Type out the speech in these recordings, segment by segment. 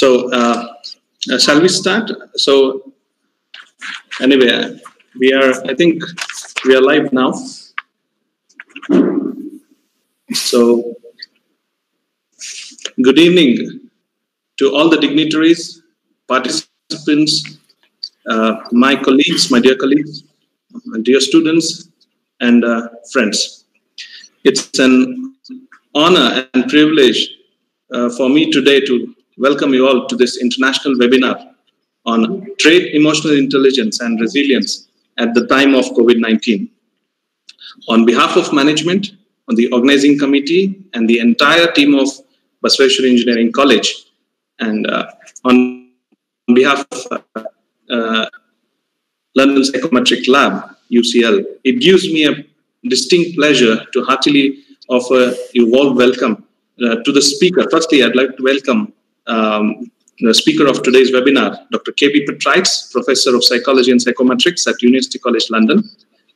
So, uh, uh, shall we start? So, anyway, we are, I think we are live now. So, good evening to all the dignitaries, participants, uh, my colleagues, my dear colleagues, my dear students, and uh, friends. It's an honor and privilege uh, for me today to welcome you all to this international webinar on trait emotional intelligence and resilience at the time of COVID-19. On behalf of management, on the organizing committee, and the entire team of Basaveshwara Engineering College, and uh, on behalf of uh, uh, London Psychometric Lab, UCL, it gives me a distinct pleasure to heartily offer you warm welcome uh, to the speaker. Firstly, I'd like to welcome um, the speaker of today's webinar, Dr. K.V. Petrides, Professor of Psychology and Psychometrics at University College London,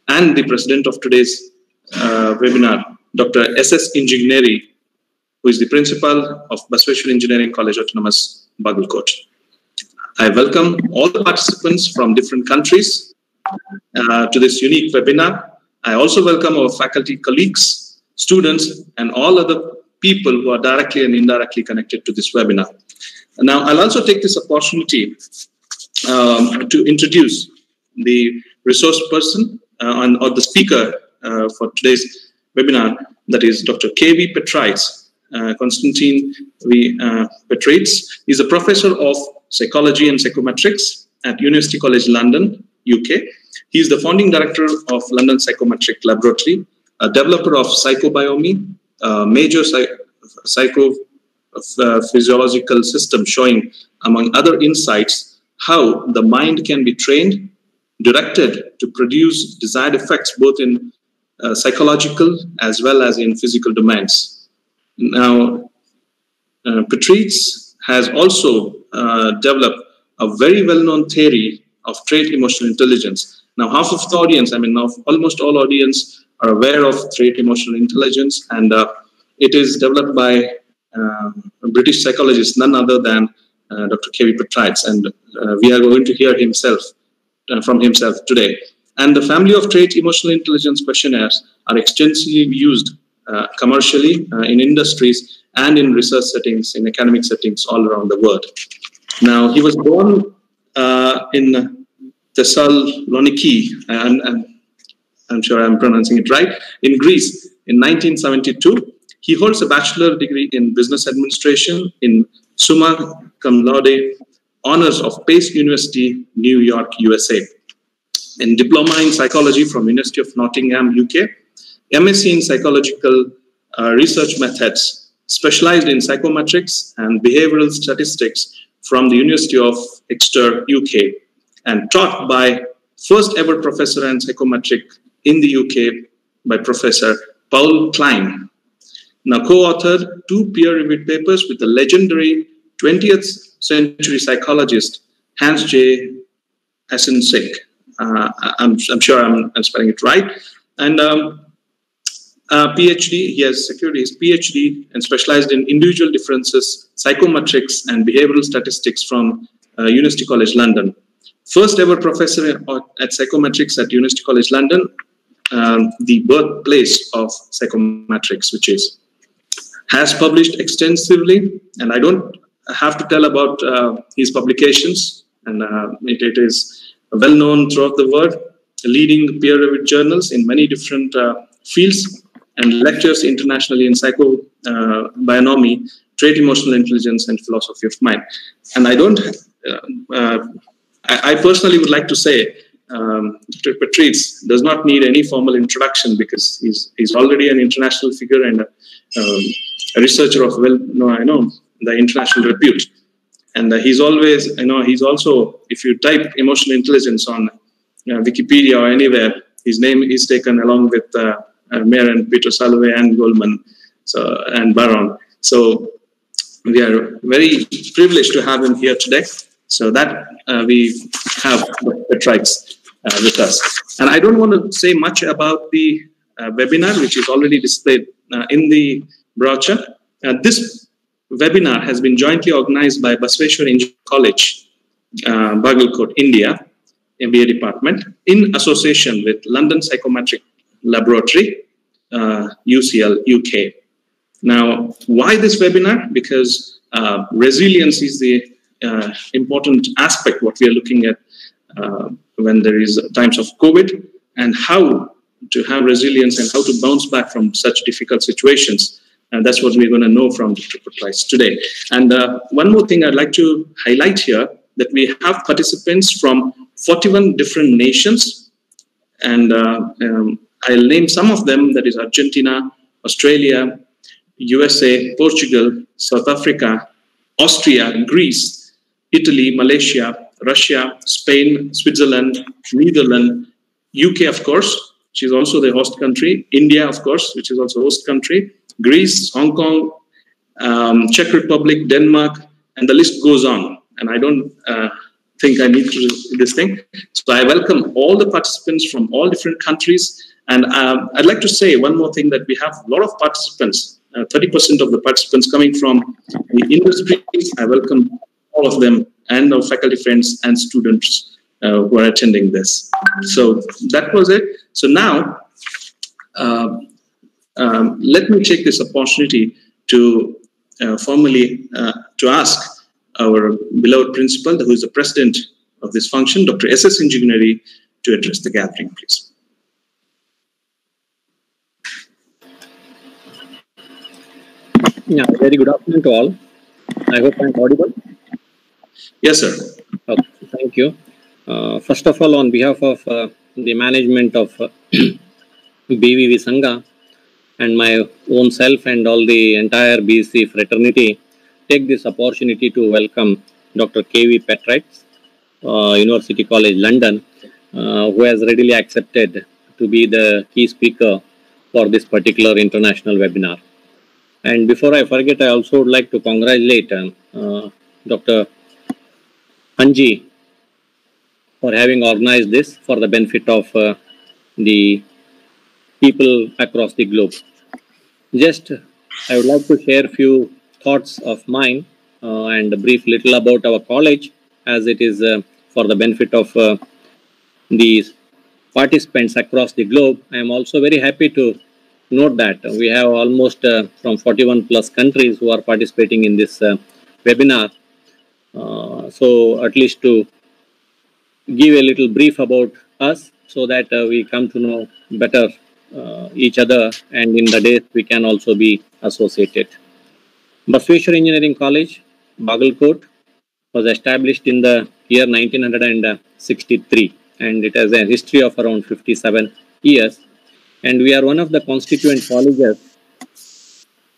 and the president of today's uh, webinar, Dr. S.S. Ingigneri, who is the principal of Basaveshwara Engineering College Autonomous, Bagalkot. I welcome all the participants from different countries uh, to this unique webinar. I also welcome our faculty colleagues, students, and all other people who are directly and indirectly connected to this webinar. Now, I'll also take this opportunity um, to introduce the resource person uh, and, or the speaker uh, for today's webinar, that is Dr. K.V. Petrides, uh, Constantine V. Uh, Petrides. He's a professor of psychology and psychometrics at University College London, UK. He's the founding director of London Psychometric Laboratory, a developer of psychobionomy, a major psycho uh, physiological system showing, among other insights, how the mind can be trained, directed to produce desired effects both in uh, psychological as well as in physical domains. Now, uh, Petrides has also uh, developed a very well-known theory of trait emotional intelligence. Now, half of the audience, I mean, almost all audience are aware of trait emotional intelligence, and uh, it is developed by a British psychologist, none other than uh, Dr. K.V. Petrides, and uh, we are going to hear himself from himself today. And the family of trait emotional intelligence questionnaires are extensively used uh, commercially uh, in industries and in research settings, in academic settings all around the world. Now, he was born uh, in Thessaloniki, and, and, I'm sure I'm pronouncing it right, in Greece in 1972. He holds a bachelor degree in business administration in summa cum laude honors of Pace University, New York, USA. and diploma in psychology from University of Nottingham, UK. MSc in psychological uh, research methods, specialized in psychometrics and behavioral statistics from the University of Exeter, UK, and taught by first ever professor in psychometric in the UK by Professor Paul Kline. Now co-authored two peer-reviewed papers with the legendary 20th century psychologist Hans J. Eysenck. Uh, I'm, I'm, sure I'm, I'm, spelling it right. And um, uh, PhD, he has secured his PhD and specialized in individual differences, psychometrics, and behavioral statistics from uh, University College London. First ever professor at psychometrics at University College London, um, the birthplace of psychometrics, which is has published extensively, and I don't have to tell about uh, his publications, and uh, it, it is well known throughout the world, leading peer reviewed journals in many different uh, fields, and lectures internationally in psychobionomy, uh, trait emotional intelligence, and philosophy of mind. And I don't, uh, uh, I, I, personally would like to say, um, Dr. Petrides does not need any formal introduction because he's, he's already an international figure and um, a researcher of well, no, I know the international repute, and uh, he's always, you know, he's also, if you type emotional intelligence on uh, Wikipedia or anywhere, his name is taken along with uh, uh Mayer and Peter Salovey and Goleman, so and Bar-On. So we are very privileged to have him here today. So that uh, we have the tribes uh, with us. And I don't want to say much about the uh, webinar, which is already displayed uh, in the brochure. Uh, this webinar has been jointly organized by Basveshwar Engineering College, uh, Bagalkot, India, MBA department, in association with London Psychometric Laboratory, uh, UCL, UK. Now, why this webinar? Because uh, resilience is the uh, important aspect what we are looking at uh, when there is times of COVID and how to have resilience and how to bounce back from such difficult situations. And that's what we're going to know from. Petrides today. And uh, one more thing I'd like to highlight here that we have participants from 41 different nations. And uh, um, I'll name some of them that is Argentina, Australia, USA, Portugal, South Africa, Austria, Greece, Italy, Malaysia, Russia, Spain, Switzerland, Netherlands, UK, of course, which is also the host country, India, of course, which is also host country, Greece, Hong Kong, um, Czech Republic, Denmark, and the list goes on. And I don't uh, think I need to this thing. So I welcome all the participants from all different countries. And um, I'd like to say one more thing that we have a lot of participants, 30% uh, of the participants coming from the industry. I welcome all of them and our faculty friends and students uh, who are attending this. So that was it. So now, uh, um, let me take this opportunity to uh, formally uh, to ask our beloved principal, who is the president of this function, Dr. S.S. Injigneri, to address the gathering, please. Yeah, very good afternoon to all. I hope I'm audible. Yes, sir. Okay, thank you. Uh, first of all, on behalf of uh, the management of uh, BVV Sangha and my own self and all the entire BC fraternity, take this opportunity to welcome Dr. K.V. Petrides, uh, University College London, uh, who has readily accepted to be the key speaker for this particular international webinar. And before I forget, I also would like to congratulate uh, Dr. Hanji for having organized this for the benefit of uh, the people across the globe. Just, I would like to share a few thoughts of mine uh, and a brief little about our college as it is uh, for the benefit of uh, the participants across the globe. I am also very happy to note that we have almost uh, from 41 plus countries who are participating in this uh, webinar. Uh, so at least to give a little brief about us so that uh, we come to know better uh, each other and in the days we can also be associated. Basveshwar Engineering College, Bagalkot was established in the year 1963 and it has a history of around 57 years and we are one of the constituent colleges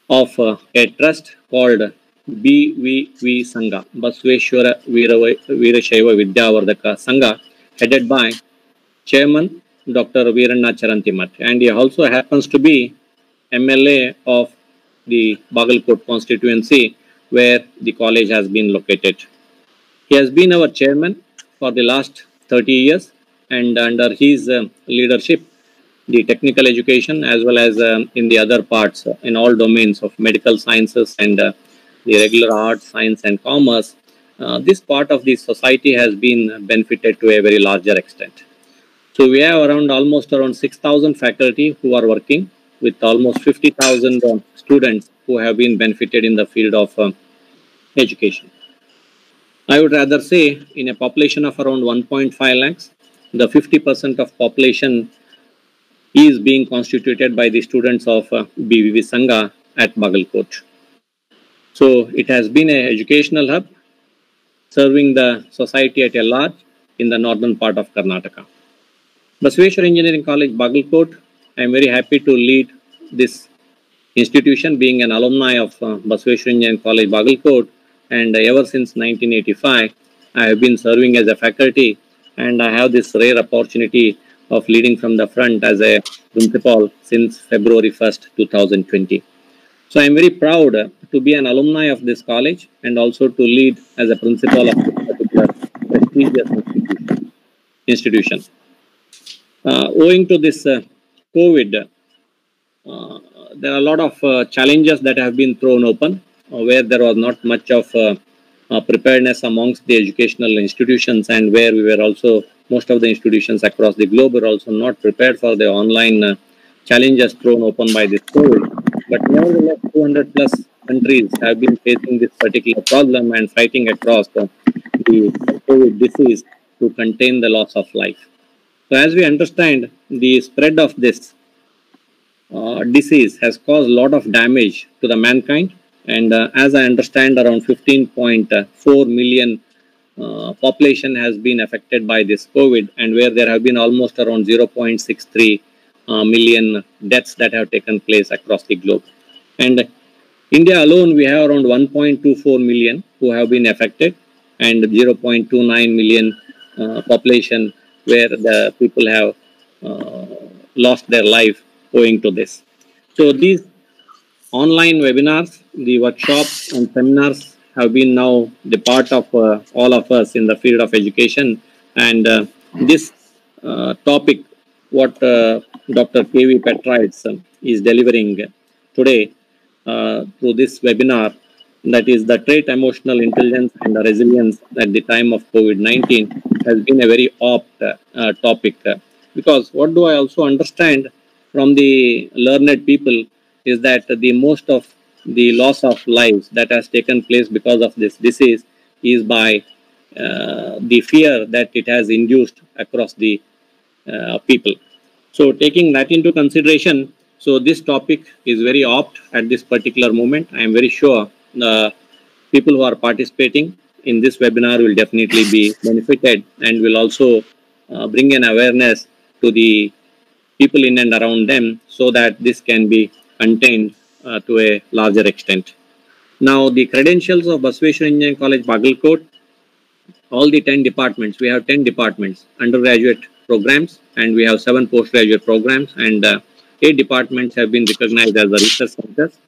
of uh, a trust called BVV Sangha, Basveshwara Veerashaiva Vidyavardhaka Sangha, headed by Chairman Dr. Veeranna Charantimath. And he also happens to be MLA of the Bagalkot constituency where the college has been located. He has been our chairman for the last 30 years and under his uh, leadership the technical education as well as um, in the other parts uh, in all domains of medical sciences and uh, the regular arts, science and commerce, uh, this part of the society has been benefited to a very larger extent. So we have around almost around 6,000 faculty who are working with almost 50,000 uh, students who have been benefited in the field of uh, education. I would rather say in a population of around 1.5 lakhs, the 50% of population is being constituted by the students of uh, BVV Sangha at Bagalkot. So it has been an educational hub serving the society at a large in the northern part of Karnataka. Basveshwar Engineering College, Bagalkot, I am very happy to lead this institution being an alumni of uh, Basveshwar Engineering College, Bagalkot and ever since 1985 I have been serving as a faculty and I have this rare opportunity of leading from the front as a principal since February 1st, 2020. So I'm very proud to be an alumni of this college and also to lead as a principal of this particular prestigious institution. Uh, owing to this uh, COVID, uh, there are a lot of uh, challenges that have been thrown open uh, where there was not much of uh, preparedness amongst the educational institutions and where we were also most of the institutions across the globe were also not prepared for the online challenges thrown open by this COVID. But nevertheless, 200 plus countries have been facing this particular problem and fighting across the, the COVID disease to contain the loss of life. So, as we understand, the spread of this uh, disease has caused a lot of damage to the mankind. And uh, as I understand, around 15.4 million uh, population has been affected by this COVID, and where there have been almost around 0.63 uh, million deaths that have taken place across the globe. And India alone, we have around 1.24 million who have been affected, and 0.29 million uh, population where the people have uh, lost their life owing to this. So these online webinars, the workshops and seminars have been now the part of uh, all of us in the field of education. And uh, this uh, topic, what uh, Dr. K.V. Petrides is delivering today through this webinar, that is the trait emotional intelligence and the resilience at the time of COVID-19 has been a very opt uh, topic uh, because what do I also understand from the learned people is that the most of the loss of lives that has taken place because of this disease is by uh, the fear that it has induced across the uh, people. So taking that into consideration, so this topic is very apt at this particular moment. I am very sure the people who are participating in this webinar will definitely be benefited and will also uh, bring an awareness to the people in and around them so that this can be contained uh, to a larger extent. Now, the credentials of Basaveshwara Engineering College, Bagalkot, all the 10 departments, we have 10 departments, undergraduate programs, and we have seven postgraduate programs, and uh, eight departments have been recognized as the research centers.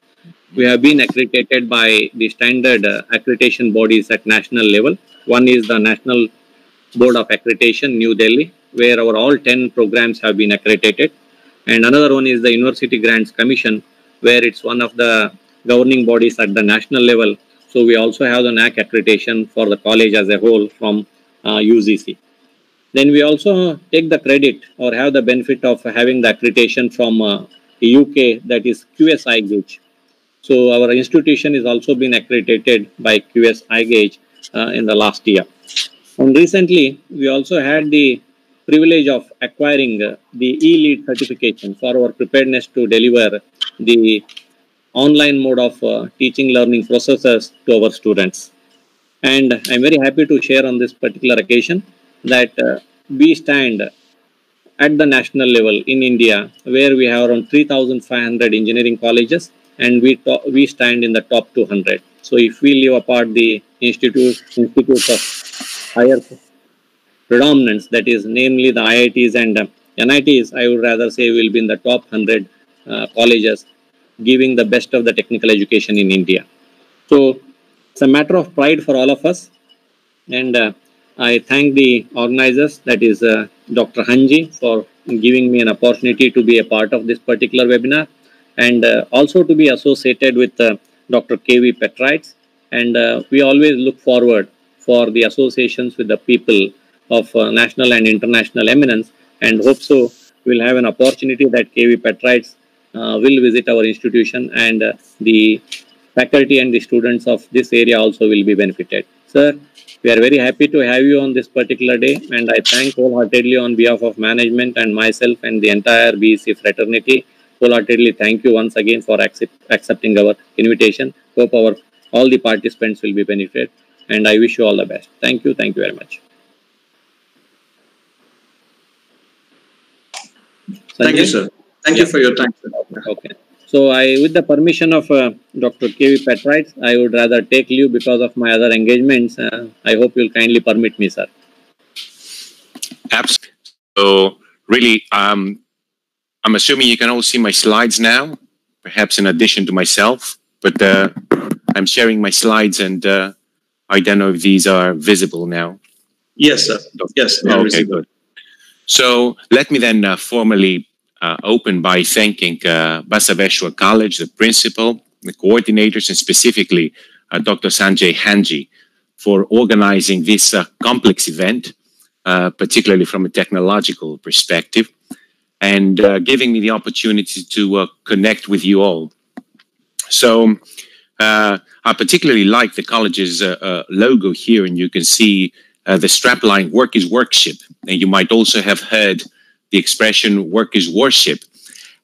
We have been accredited by the standard uh, accreditation bodies at national level. One is the National Board of Accreditation, New Delhi, where our all 10 programs have been accredited. And another one is the University Grants Commission, where it's one of the governing bodies at the national level. So we also have the NAAC accreditation for the college as a whole from uh, UGC. Then we also take the credit or have the benefit of having the accreditation from uh, UK that is QS I-GAUGE. So our institution is also been accredited by QS I-GAUGE uh, in the last year. And recently, we also had the privilege of acquiring uh, the e-lead certification for our preparedness to deliver the online mode of uh, teaching learning processes to our students. And I'm very happy to share on this particular occasion that uh, we stand at the national level in India, where we have around 3,500 engineering colleges, and we we stand in the top 200. So if we leave apart the institute institutes of higher predominance, that is, namely the IITs and uh, NITs, I would rather say will be in the top 100 uh, colleges giving the best of the technical education in India. So it's a matter of pride for all of us. And uh, I thank the organizers, that is uh, Dr. Hanji, for giving me an opportunity to be a part of this particular webinar and uh, also to be associated with uh, Dr. K.V. Petrides. And we always look forward for the associations with the people of uh, national and international eminence and hope so we'll have an opportunity that KV Petrides uh, will visit our institution and uh, the faculty and the students of this area also will be benefited. Sir, we are very happy to have you on this particular day and I thank wholeheartedly on behalf of management and myself and the entire BEC fraternity. Wholeheartedly thank you once again for accept, accepting our invitation. Hope our all the participants will be benefited and I wish you all the best. Thank you. Thank you very much. Thank you, sir. Thank yeah. you for your time. Sir. Okay. So, I, with the permission of uh, Dr. K.V. Petrides, I would rather take leave because of my other engagements. Uh, I hope you'll kindly permit me, sir. Absolutely. So, really, um, I'm assuming you can all see my slides now, perhaps in addition to myself, but uh, I'm sharing my slides and uh, I don't know if these are visible now. Yes, sir. Yes. Okay, good. So let me then uh, formally uh, open by thanking uh, Basaveshwar College, the principal, the coordinators, and specifically uh, Dr. Sanjay Hanji for organizing this uh, complex event, uh, particularly from a technological perspective, and uh, giving me the opportunity to connect with you all. So I particularly like the college's logo here, and you can see the strapline "Work is Workship," and you might also have heard the expression "Work is Worship."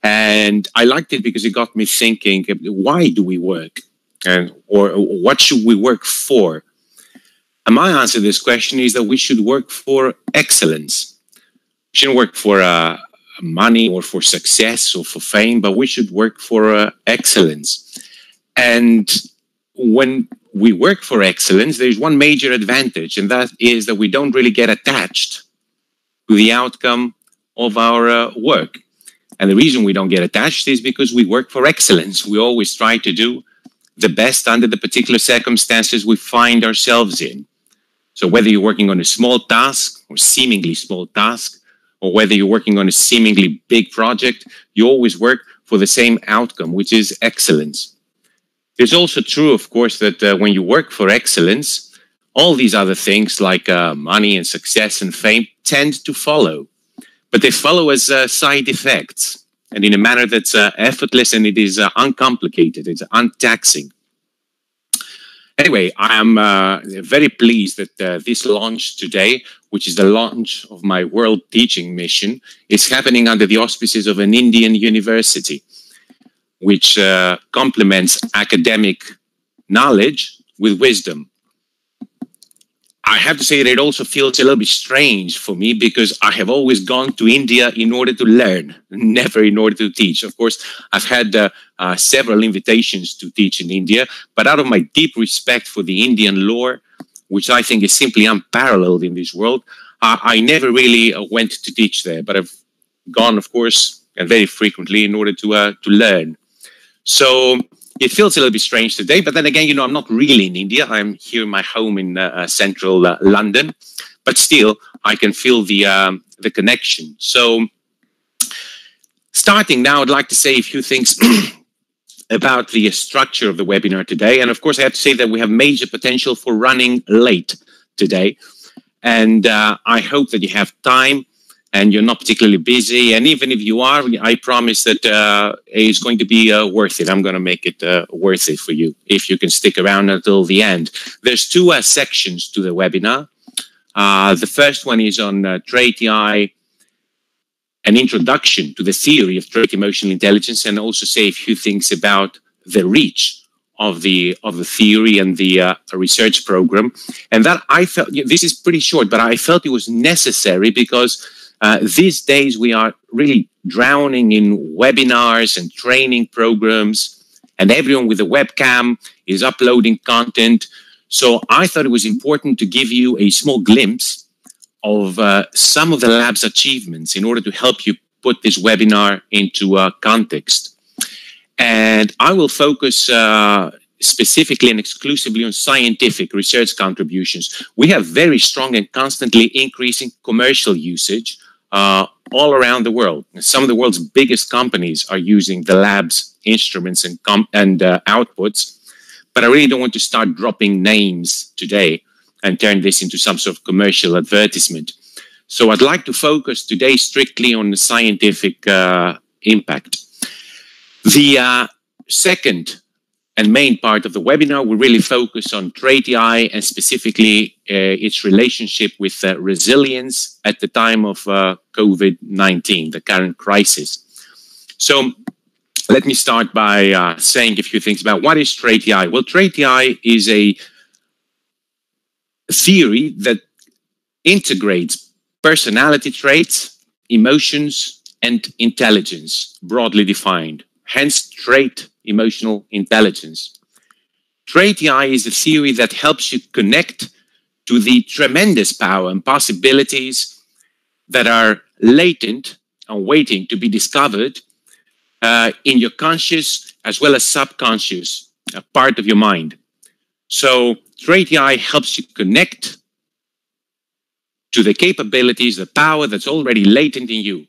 And I liked it because it got me thinking: Why do we work? and or what should we work for? And my answer to this question is that we should work for excellence. We shouldn't work for uh, money or for success or for fame, but we should work for uh, excellence. And when we work for excellence, there's one major advantage, and that is that we don't really get attached to the outcome of our uh, work. And the reason we don't get attached is because we work for excellence. We always try to do the best under the particular circumstances we find ourselves in. So whether you're working on a small task or seemingly small task, or whether you're working on a seemingly big project, you always work for the same outcome, which is excellence. It's also true, of course, that uh, when you work for excellence, all these other things like uh, money and success and fame tend to follow, but they follow as uh, side effects and in a manner that's uh, effortless and it is uh, uncomplicated, it's untaxing. Anyway, I am uh, very pleased that uh, this launch today, which is the launch of my world teaching mission, is happening under the auspices of an Indian university, which uh, complements academic knowledge with wisdom. I have to say that it also feels a little bit strange for me because I have always gone to India in order to learn, never in order to teach. Of course, I've had uh, uh, several invitations to teach in India, but out of my deep respect for the Indian lore, which I think is simply unparalleled in this world, uh, I never really uh, went to teach there, but I've gone, of course, and very frequently in order to uh, to learn. So it feels a little bit strange today, but then again, you know, I'm not really in India. I'm here in my home in uh, uh, central uh, London, but still, I can feel the um, the connection. So, starting now, I'd like to say a few things about the structure of the webinar today. And of course, I have to say that we have major potential for running late today, and uh, I hope that you have time and you're not particularly busy. And even if you are, I promise that uh, it's going to be uh, worth it. I'm going to make it uh, worth it for you if you can stick around until the end. There's two uh, sections to the webinar. Uh, the first one is on uh, TraitEI, an introduction to the theory of trait emotional intelligence, and also say a few things about the reach of the of the theory and the uh, research program and that i felt this is pretty short but i felt it was necessary because uh, these days, we are really drowning in webinars and training programs, and everyone with a webcam is uploading content. So I thought it was important to give you a small glimpse of uh, some of the lab's achievements in order to help you put this webinar into uh, context. And I will focus uh, specifically and exclusively on scientific research contributions. We have very strong and constantly increasing commercial usage uh, all around the world. Some of the world's biggest companies are using the lab's instruments and, and uh, outputs. But I really don't want to start dropping names today and turn this into some sort of commercial advertisement. So I'd like to focus today strictly on the scientific uh, impact. The uh, second and main part of the webinar we really focus on TraitEI and specifically uh, its relationship with uh, resilience at the time of uh, COVID-19, the current crisis. So let me start by uh, saying a few things about what is TraitEI. Well, TraitEI is a theory that integrates personality traits, emotions, and intelligence, broadly defined. Hence, trait emotional intelligence. TraitEI is a theory that helps you connect to the tremendous power and possibilities that are latent and waiting to be discovered uh, in your conscious as well as subconscious uh, part of your mind. So TraitEI helps you connect to the capabilities, the power that's already latent in you,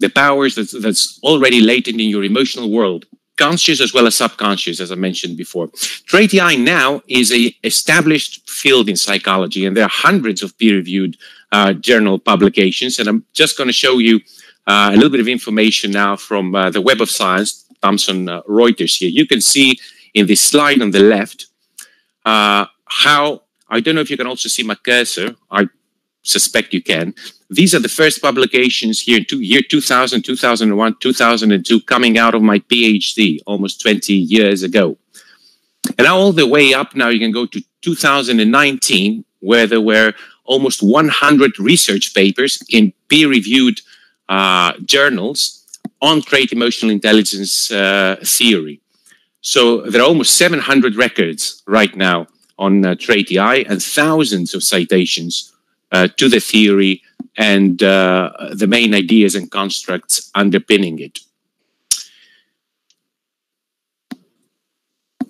the powers that's, that's already latent in your emotional world conscious as well as subconscious, as I mentioned before. TraitEI now is a established field in psychology, and there are hundreds of peer-reviewed uh, journal publications. And I'm just going to show you uh, a little bit of information now from uh, the Web of Science, Thomson uh, Reuters here. You can see in this slide on the left uh, how, I don't know if you can also see my cursor. I suspect you can. These are the first publications here in two, year 2000, 2001, 2002, coming out of my PhD almost 20 years ago. And all the way up now, you can go to 2019, where there were almost 100 research papers in peer-reviewed uh, journals on trait emotional intelligence uh, theory. So there are almost 700 records right now on uh, TraitEI and thousands of citations to the theory and uh, the main ideas and constructs underpinning it.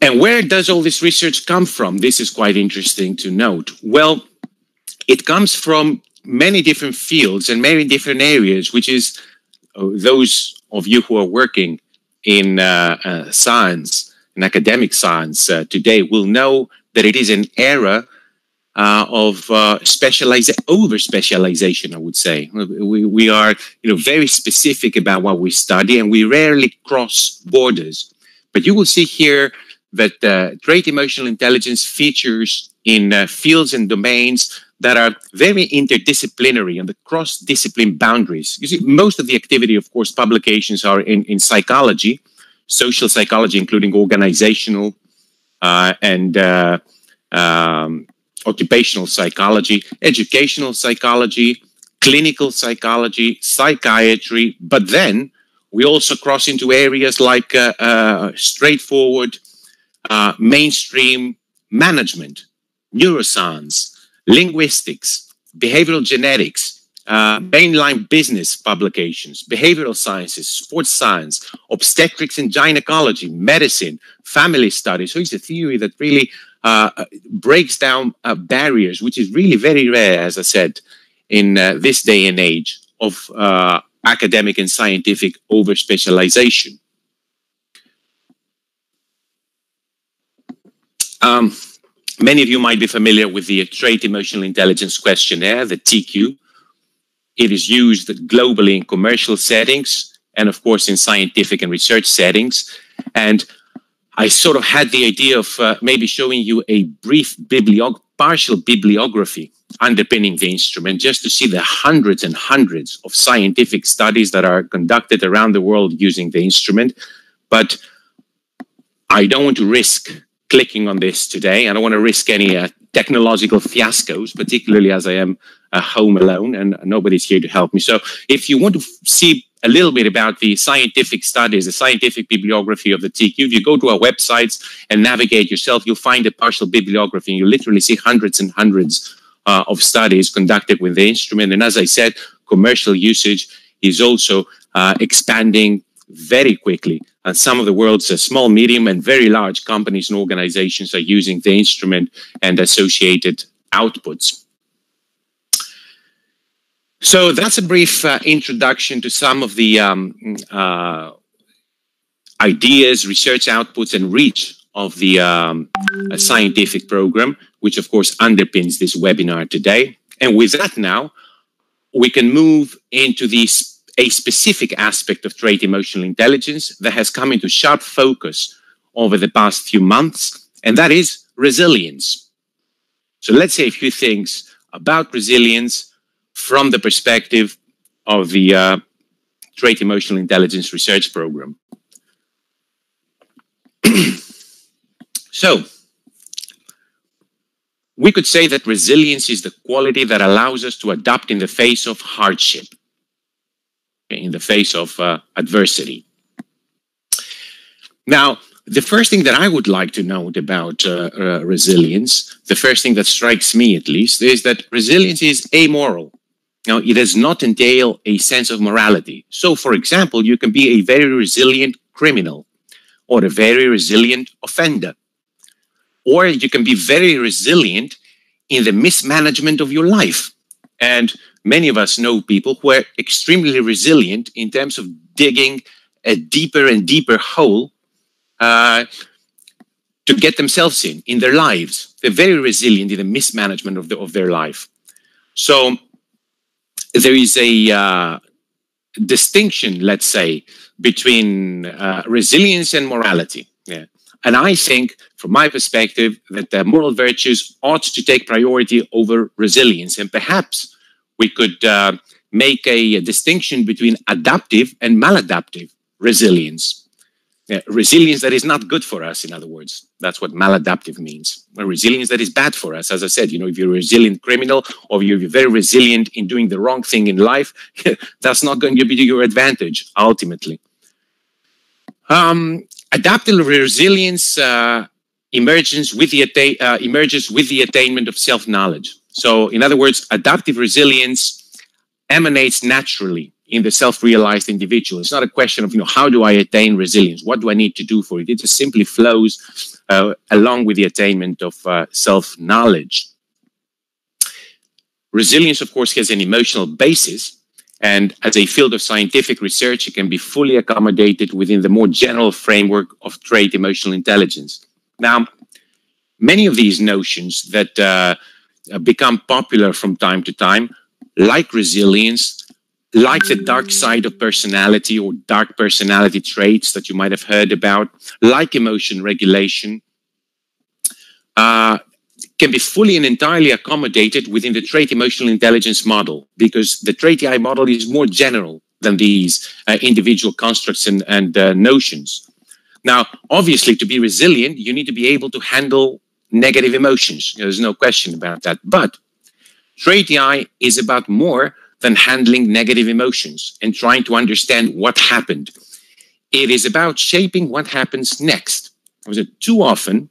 And where does all this research come from? This is quite interesting to note. Well, it comes from many different fields and many different areas, which is uh, those of you who are working in uh, uh, science, in academic science uh, today, will know that it is an era uh, of uh, specialization, over specialization, I would say. We, we are you know, very specific about what we study and we rarely cross borders. But you will see here that uh, trait emotional intelligence features in uh, fields and domains that are very interdisciplinary and the cross-discipline boundaries. You see, most of the activity, of course, publications are in, in psychology, social psychology, including organizational uh, and uh, um, occupational psychology, educational psychology, clinical psychology, psychiatry, but then we also cross into areas like uh, uh, straightforward uh, mainstream management, neuroscience, linguistics, behavioral genetics, uh, mainline business publications, behavioral sciences, sports science, obstetrics and gynecology, medicine, family studies. So it's a theory that really breaks down uh, barriers, which is really very rare, as I said, in uh, this day and age of uh, academic and scientific over specialization. Um, many of you might be familiar with the Trait Emotional Intelligence Questionnaire, the TEIQue. It is used globally in commercial settings and, of course, in scientific and research settings. And I sort of had the idea of uh, maybe showing you a brief bibliog partial bibliography underpinning the instrument just to see the hundreds and hundreds of scientific studies that are conducted around the world using the instrument. But I don't want to risk clicking on this today. I don't want to risk any uh, technological fiascos, particularly as I am uh, home alone and nobody's here to help me. So if you want to see a little bit about the scientific studies, the scientific bibliography of the TEIQue, if you go to our websites and navigate yourself, you'll find a partial bibliography you literally see hundreds and hundreds uh, of studies conducted with the instrument. And as I said, commercial usage is also uh, expanding very quickly. And some of the world's uh, small, medium, and very large companies and organizations are using the instrument and associated outputs. So that's a brief uh, introduction to some of the um, uh, ideas, research outputs, and reach of the um, scientific program, which of course underpins this webinar today. And with that now, we can move into these a specific aspect of trait emotional intelligence that has come into sharp focus over the past few months, and that is resilience. So let's say a few things about resilience from the perspective of the uh, Trait Emotional Intelligence Research Program. so, we could say that resilience is the quality that allows us to adapt in the face of hardship in the face of uh, adversity. Now, the first thing that I would like to note about uh, uh, resilience, the first thing that strikes me at least, is that resilience is amoral. Now, it does not entail a sense of morality. So, for example, you can be a very resilient criminal or a very resilient offender, or you can be very resilient in the mismanagement of your life. And many of us know people who are extremely resilient in terms of digging a deeper and deeper hole uh, to get themselves in in their lives. They're very resilient in the mismanagement of, the, of their life. So there is a uh, distinction, let's say, between uh, resilience and morality. Yeah. And I think, from my perspective, that the moral virtues ought to take priority over resilience. And perhaps we could uh, make a, a, distinction between adaptive and maladaptive resilience. Resilience that is not good for us, in other words. That's what maladaptive means. A resilience that is bad for us. As I said, you know, if you're a resilient criminal or you're very resilient in doing the wrong thing in life, that's not going to be to your advantage, ultimately. Um, adaptive resilience uh, emerges with the uh, emerges with the attainment of self-knowledge. So, in other words, adaptive resilience emanates naturally in the self-realized individual. It's not a question of you know how do I attain resilience? What do I need to do for it? It just simply flows uh, along with the attainment of uh, self-knowledge. Resilience, of course, has an emotional basis, and as a field of scientific research, it can be fully accommodated within the more general framework of trait emotional intelligence. Now, many of these notions that uh, become popular from time to time, like resilience, like the dark side of personality or dark personality traits that you might have heard about, like emotion regulation, uh, can be fully and entirely accommodated within the trait emotional intelligence model because the trait EI model is more general than these uh, individual constructs and, and uh, notions. Now, obviously, to be resilient, you need to be able to handle negative emotions. There's no question about that. But trait EI is about more than handling negative emotions and trying to understand what happened. It is about shaping what happens next. Too often,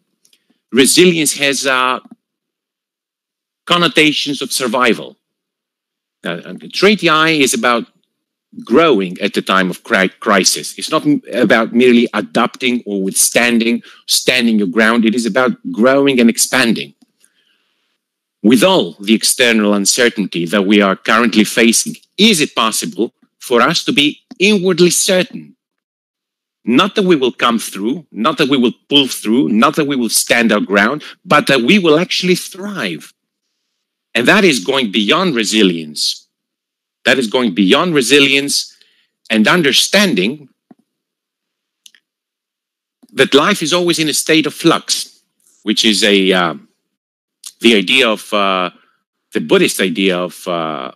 resilience has uh, connotations of survival. Uh, trait EI is about growing at the time of crisis. It's not about merely adapting or withstanding, standing your ground. It is about growing and expanding. With all the external uncertainty that we are currently facing, is it possible for us to be inwardly certain? Not that we will come through, not that we will pull through, not that we will stand our ground, but that we will actually thrive and that is going beyond resilience. That is going beyond resilience and understanding that life is always in a state of flux, which is a uh, the idea of uh, the Buddhist idea of uh,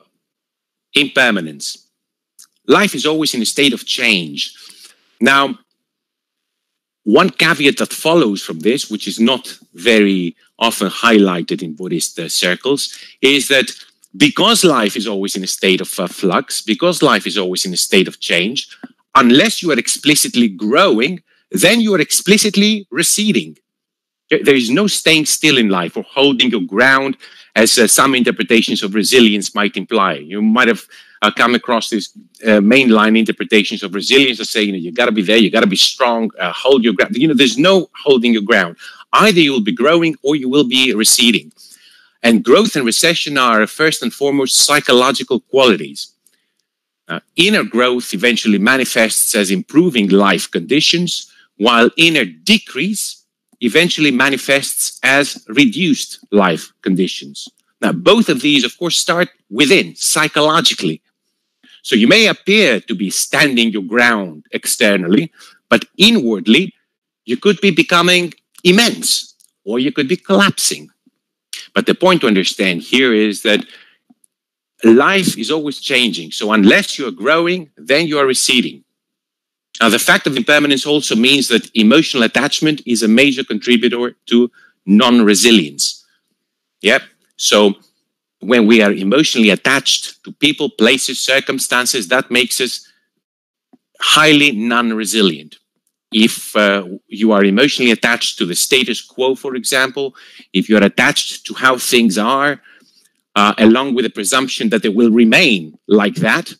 impermanence. Life is always in a state of change. Now, one caveat that follows from this, which is not very often highlighted in Buddhist uh, circles, is that because life is always in a state of uh, flux, because life is always in a state of change, unless you are explicitly growing, then you are explicitly receding. There is no staying still in life or holding your ground, as uh, some interpretations of resilience might imply. You might have uh, come across these uh, mainline interpretations of resilience that say, you know, you got to be there, you got to be strong, uh, hold your ground. You know, there's no holding your ground. Either you will be growing or you will be receding. And growth and recession are first and foremost psychological qualities. Uh, inner growth eventually manifests as improving life conditions, while inner decrease eventually manifests as reduced life conditions. Now, both of these, of course, start within psychologically. So you may appear to be standing your ground externally, but inwardly, you could be becoming immense or you could be collapsing. But the point to understand here is that life is always changing. So unless you're growing, then you are receding. Now, the fact of impermanence also means that emotional attachment is a major contributor to non resilience. Yep. So when we are emotionally attached to people, places, circumstances, that makes us highly non-resilient. If uh, you are emotionally attached to the status quo, for example, if you are attached to how things are, uh, along with the presumption that they will remain like that,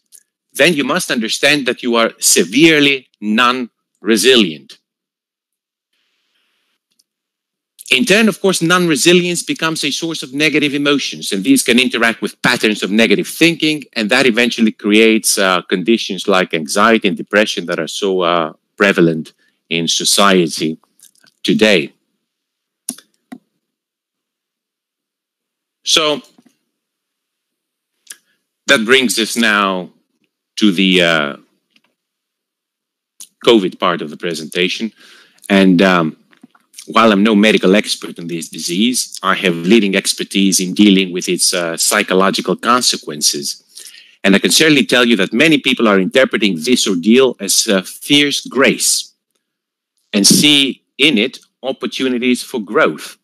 then you must understand that you are severely non-resilient. In turn, of course, non-resilience becomes a source of negative emotions, and these can interact with patterns of negative thinking, and that eventually creates uh, conditions like anxiety and depression that are so uh, prevalent in society today. So that brings us now to the uh, COVID part of the presentation. And um, while I'm no medical expert in this disease, I have leading expertise in dealing with its uh, psychological consequences. And I can certainly tell you that many people are interpreting this ordeal as a fierce grace and see in it opportunities for growth.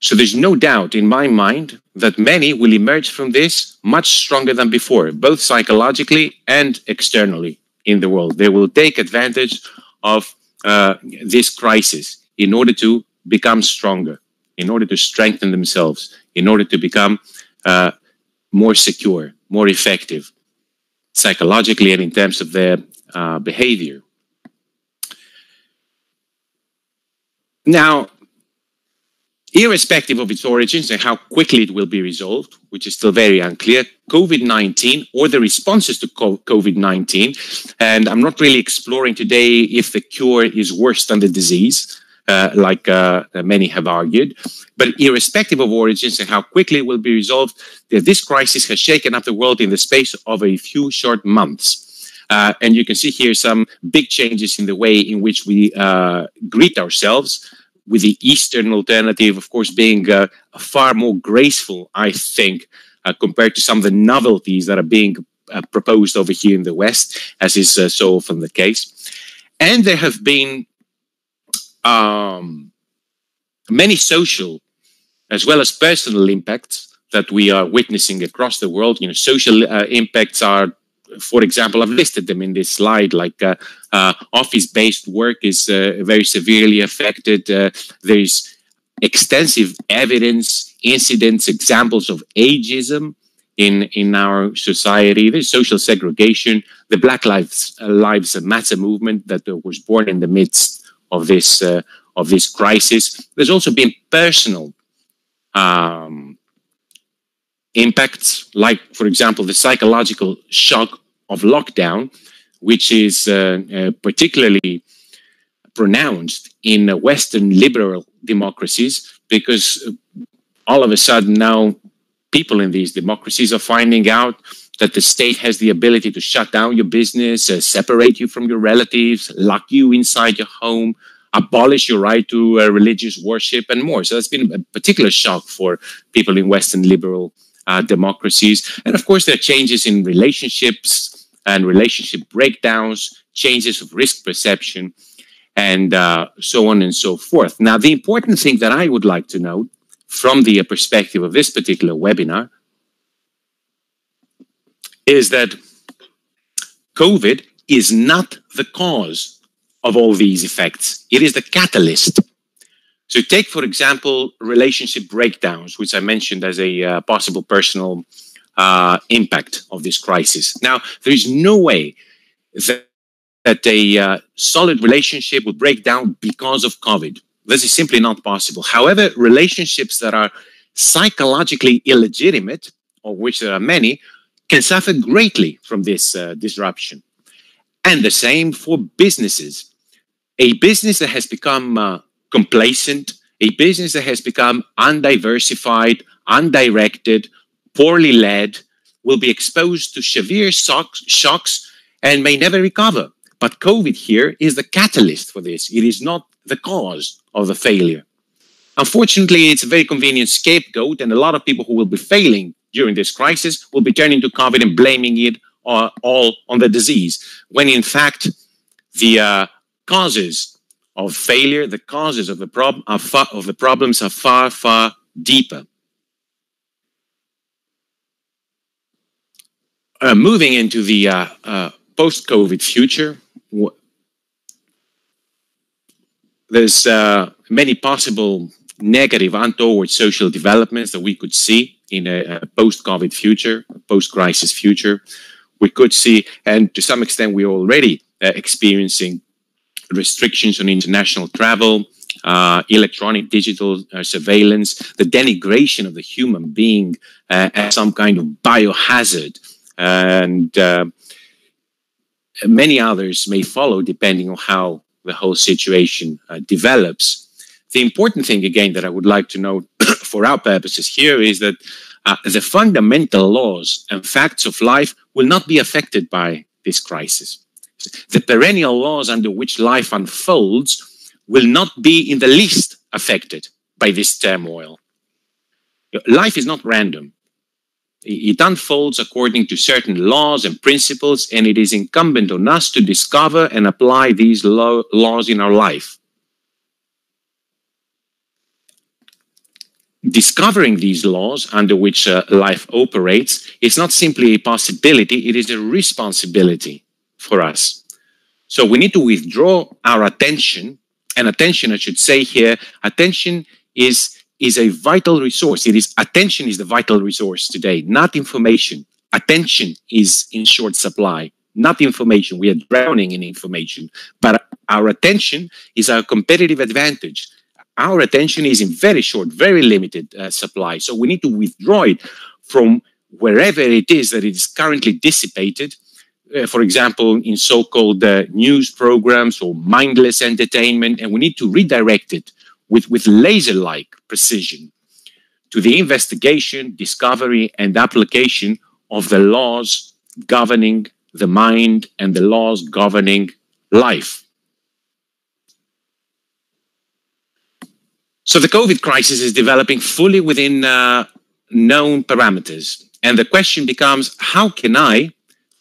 So there's no doubt in my mind that many will emerge from this much stronger than before, both psychologically and externally in the world. They will take advantage of uh, this crisis in order to become stronger, in order to strengthen themselves, in order to become uh, more secure, more effective, psychologically and in terms of their uh, behavior. Now, irrespective of its origins and how quickly it will be resolved, which is still very unclear, COVID 19 or the responses to COVID 19, and I'm not really exploring today if the cure is worse than the disease. Uh, like uh, many have argued. But irrespective of origins and how quickly it will be resolved, this crisis has shaken up the world in the space of a few short months. Uh, and you can see here some big changes in the way in which we uh, greet ourselves, with the Eastern alternative, of course, being uh, far more graceful, I think, uh, compared to some of the novelties that are being uh, proposed over here in the West, as is uh, so often the case. And there have been um, many social as well as personal impacts that we are witnessing across the world. You know, social uh, impacts are for example, I've listed them in this slide, like uh, uh, office-based work is uh, very severely affected. Uh, there's extensive evidence, incidents, examples of ageism in, in our society. There's social segregation, the Black Lives, Lives Matter movement that uh, was born in the midst of this, of this crisis. There's also been personal um, impacts, like, for example, the psychological shock of lockdown, which is uh, uh, particularly pronounced in Western liberal democracies, because all of a sudden now people in these democracies are finding out that the state has the ability to shut down your business, uh, separate you from your relatives, lock you inside your home, abolish your right to uh, religious worship, and more. So that's been a particular shock for people in Western liberal uh, democracies. And of course, there are changes in relationships and relationship breakdowns, changes of risk perception, and uh, so on and so forth. Now, the important thing that I would like to note from the perspective of this particular webinar is that COVID is not the cause of all these effects. It is the catalyst so take, for example, relationship breakdowns, which I mentioned as a uh, possible personal uh, impact of this crisis. Now, there is no way that, that a uh, solid relationship would break down because of COVID. This is simply not possible. However, relationships that are psychologically illegitimate, of which there are many, can suffer greatly from this uh, disruption. And the same for businesses. A business that has become uh, complacent, a business that has become undiversified, undirected, poorly led, will be exposed to severe shocks and may never recover. But COVID here is the catalyst for this. It is not the cause of the failure. Unfortunately, it's a very convenient scapegoat, and a lot of people who will be failing during this crisis will be turning to COVID and blaming it all on the disease, when in fact, the uh, causes of failure, the causes of the problem of the problems are far, far deeper. Uh, moving into the uh, uh, post-COVID future, there's uh, many possible negative, untoward social developments that we could see in a, a post-COVID future, post-crisis future. We could see, and to some extent, we're already uh, experiencing restrictions on international travel, uh, electronic digital uh, surveillance, the denigration of the human being uh, as some kind of biohazard. And uh, many others may follow depending on how the whole situation uh, develops. The important thing, again, that I would like to note for our purposes here is that uh, the fundamental laws and facts of life will not be affected by this crisis. The perennial laws under which life unfolds will not be in the least affected by this turmoil. Life is not random. It unfolds according to certain laws and principles, and it is incumbent on us to discover and apply these laws in our life. Discovering these laws under which uh, life operates is not simply a possibility, it is a responsibility for us. So we need to withdraw our attention, and attention, I should say here, attention is is a vital resource. It is attention is the vital resource today, not information. Attention is in short supply, not information. We are drowning in information, but our attention is our competitive advantage. Our attention is in very short, very limited uh, supply. So we need to withdraw it from wherever it is that it is currently dissipated. Uh, for example, in so-called uh, news programs or mindless entertainment, and we need to redirect it with, with laser-like precision to the investigation, discovery, and application of the laws governing the mind and the laws governing life. So the COVID crisis is developing fully within uh, known parameters. And the question becomes, how can I,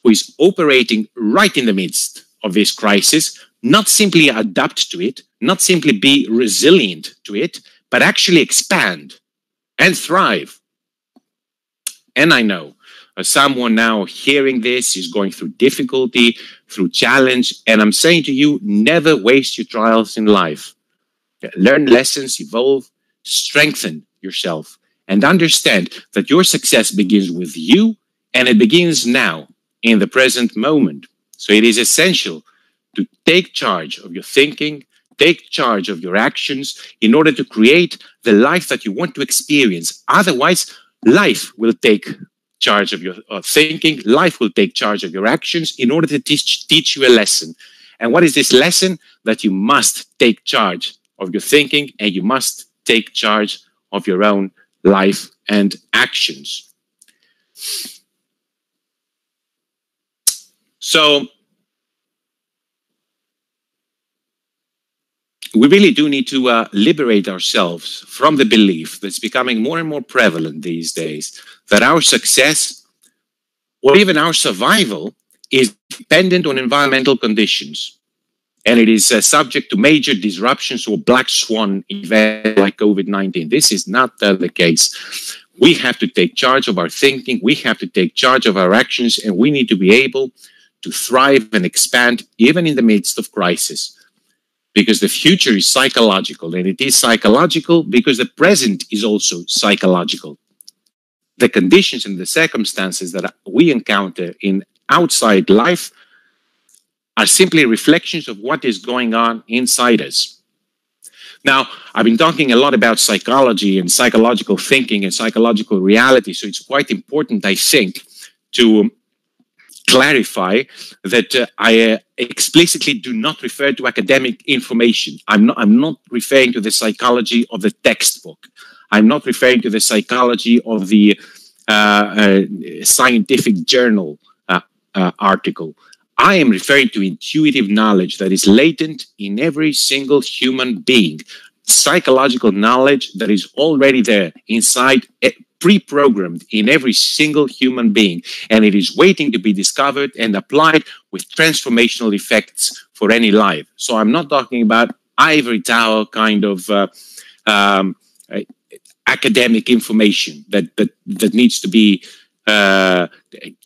who is operating right in the midst of this crisis, not simply adapt to it, not simply be resilient to it, but actually expand and thrive. And I know uh, someone now hearing this is going through difficulty, through challenge, and I'm saying to you, never waste your trials in life. Learn lessons, evolve, strengthen yourself, and understand that your success begins with you and it begins now in the present moment. So it is essential to take charge of your thinking, take charge of your actions in order to create the life that you want to experience. Otherwise, life will take charge of your uh, thinking, life will take charge of your actions in order to teach, teach you a lesson. And what is this lesson? That you must take charge of your thinking and you must take charge of your own life and actions. So we really do need to uh, liberate ourselves from the belief that's becoming more and more prevalent these days that our success or even our survival is dependent on environmental conditions and it is uh, subject to major disruptions or black swan events like COVID-19. This is not uh, the case. We have to take charge of our thinking. We have to take charge of our actions and we need to be able to thrive and expand even in the midst of crisis because the future is psychological and it is psychological because the present is also psychological. The conditions and the circumstances that we encounter in outside life are simply reflections of what is going on inside us. Now, I've been talking a lot about psychology and psychological thinking and psychological reality, so it's quite important, I think, to clarify that uh, I uh, explicitly do not refer to academic information. I'm not, I'm not referring to the psychology of the textbook. I'm not referring to the psychology of the uh, uh scientific journal uh, uh, article. I am referring to intuitive knowledge that is latent in every single human being, psychological knowledge that is already there inside pre-programmed in every single human being and it is waiting to be discovered and applied with transformational effects for any life. So i'm not talking about ivory tower kind of uh, um, uh, academic information that, that that needs to be uh,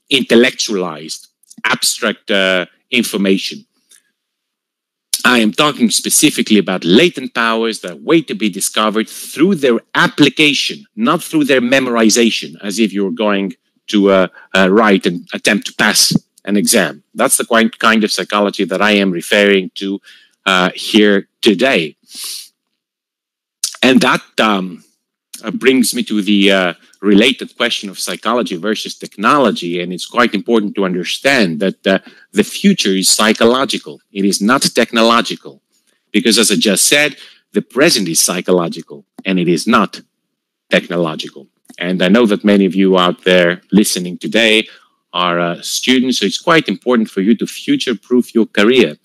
intellectualized abstract uh, information I am talking specifically about latent powers that wait to be discovered through their application, not through their memorization, as if you're going to uh, uh, write and attempt to pass an exam. That's the kind of psychology that I am referring to uh, here today. And that um, uh, brings me to the uh, related question of psychology versus technology. And it's quite important to understand that uh, the future is psychological, it is not technological. Because as I just said, the present is psychological and it is not technological. And I know that many of you out there listening today are uh, students, so it's quite important for you to future proof your career.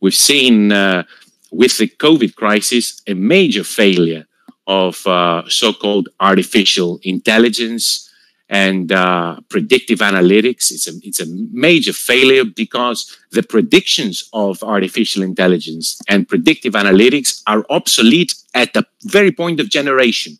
We've seen uh, with the COVID crisis a major failure of uh, so-called artificial intelligence and uh, predictive analytics. It's a, it's a major failure because the predictions of artificial intelligence and predictive analytics are obsolete at the very point of generation.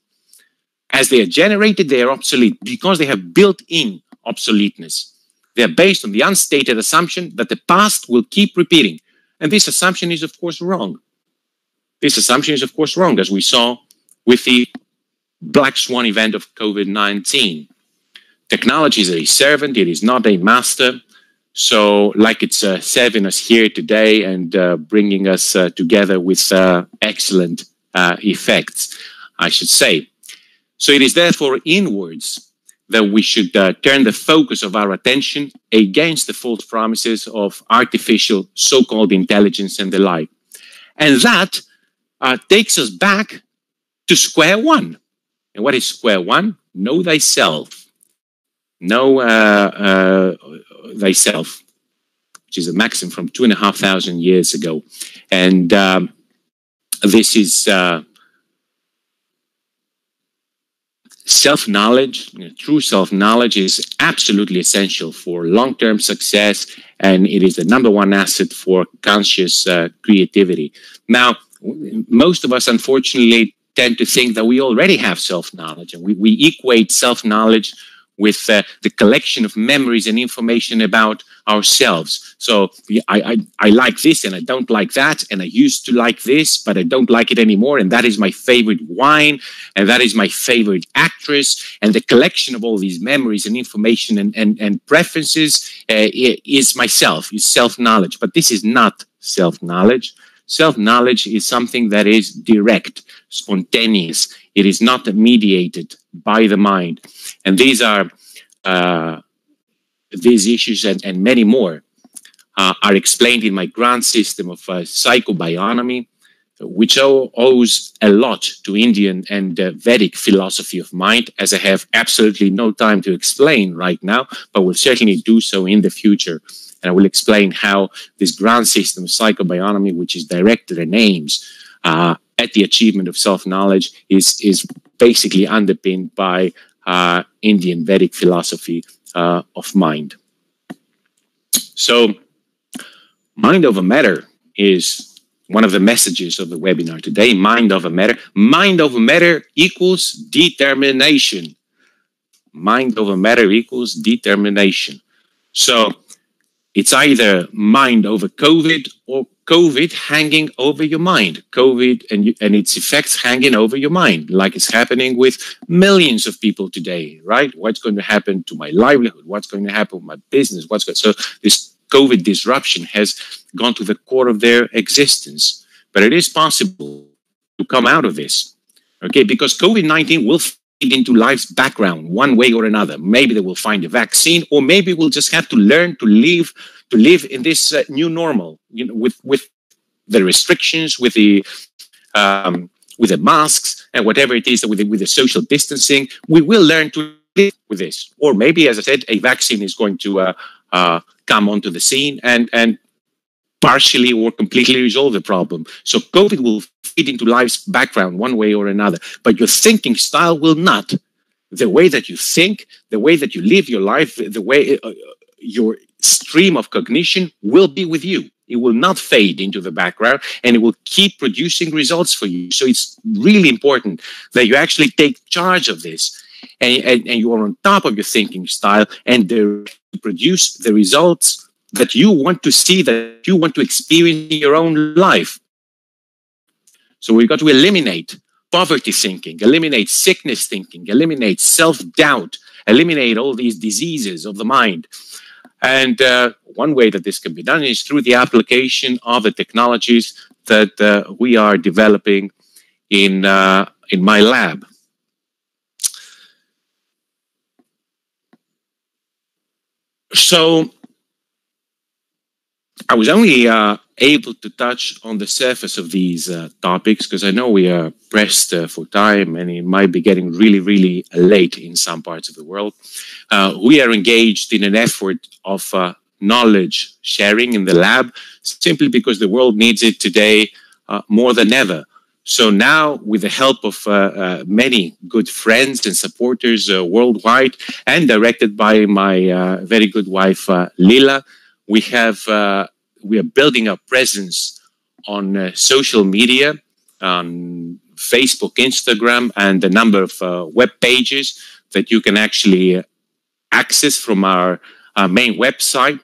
As they are generated, they are obsolete because they have built-in obsoleteness. They are based on the unstated assumption that the past will keep repeating. And this assumption is, of course, wrong. This assumption is, of course, wrong, as we saw with the black swan event of COVID 19. Technology is a servant, it is not a master. So, like it's uh, serving us here today and uh, bringing us uh, together with uh, excellent uh, effects, I should say. So, it is therefore inwards that we should uh, turn the focus of our attention against the false promises of artificial so called intelligence and the like. And that takes us back to square one. And what is square one? Know thyself. Know uh, uh, thyself, which is a maxim from two and a half thousand years ago. And um, this is uh, self knowledge, you know, true self knowledge is absolutely essential for long term success, and it is the number one asset for conscious uh, creativity. Now, most of us, unfortunately, tend to think that we already have self-knowledge and we, we equate self-knowledge with uh, the collection of memories and information about ourselves. So I, I, I like this and I don't like that, and I used to like this, but I don't like it anymore. And that is my favorite wine, and that is my favorite actress. And the collection of all these memories and information and, and, and preferences uh, is myself, is self knowledge. But this is not self knowledge. Self knowledge is something that is direct, spontaneous. It is not mediated by the mind. And these are uh, these issues and, and many more uh, are explained in my grand system of uh, psychobionomy, which owes a lot to Indian and uh, Vedic philosophy of mind, as I have absolutely no time to explain right now, but will certainly do so in the future. And I will explain how this grand system of psychobionomy, which is directed and aims uh, at the achievement of self-knowledge, is, is basically underpinned by uh, Indian Vedic philosophy uh, of mind. So, mind over matter is one of the messages of the webinar today. Mind over matter. Mind over matter equals determination. Mind over matter equals determination. So, it's either mind over COVID or COVID hanging over your mind, COVID and, you, and its effects hanging over your mind, like it's happening with millions of people today, right? What's going to happen to my livelihood? What's going to happen with my business? What's going so this COVID disruption has gone to the core of their existence. But it is possible to come out of this, okay? Because COVID 19 will feed into life's background one way or another. Maybe they will find a vaccine, or maybe we'll just have to learn to live to live in this uh, new normal, you know, with with the restrictions, with the um, with the masks and whatever it is, with the, with the social distancing. We will learn to live with this, or maybe, as I said, a vaccine is going to uh, uh, come onto the scene and and partially or completely resolve the problem. So COVID will fit into life's background one way or another, but your thinking style will not. The way that you think, the way that you live your life, the way uh, your stream of cognition will be with you. It will not fade into the background and it will keep producing results for you. So it's really important that you actually take charge of this and, and, and you are on top of your thinking style and produce the results that you want to see, that you want to experience in your own life. So we've got to eliminate poverty thinking, eliminate sickness thinking, eliminate self doubt, eliminate all these diseases of the mind. And uh, one way that this can be done is through the application of the technologies that uh, we are developing in, uh, in my lab. So I was only uh, able to touch on the surface of these uh, topics because I know we are pressed uh, for time and it might be getting really, really late in some parts of the world. Uh, we are engaged in an effort of uh, knowledge sharing in the lab simply because the world needs it today uh, more than ever. So now, with the help of many good friends and supporters worldwide and directed by my very good wife, Lila, we have uh, we are building our presence on uh, social media, on Facebook, Instagram, and a number of uh, web pages that you can actually access from our, our, main website.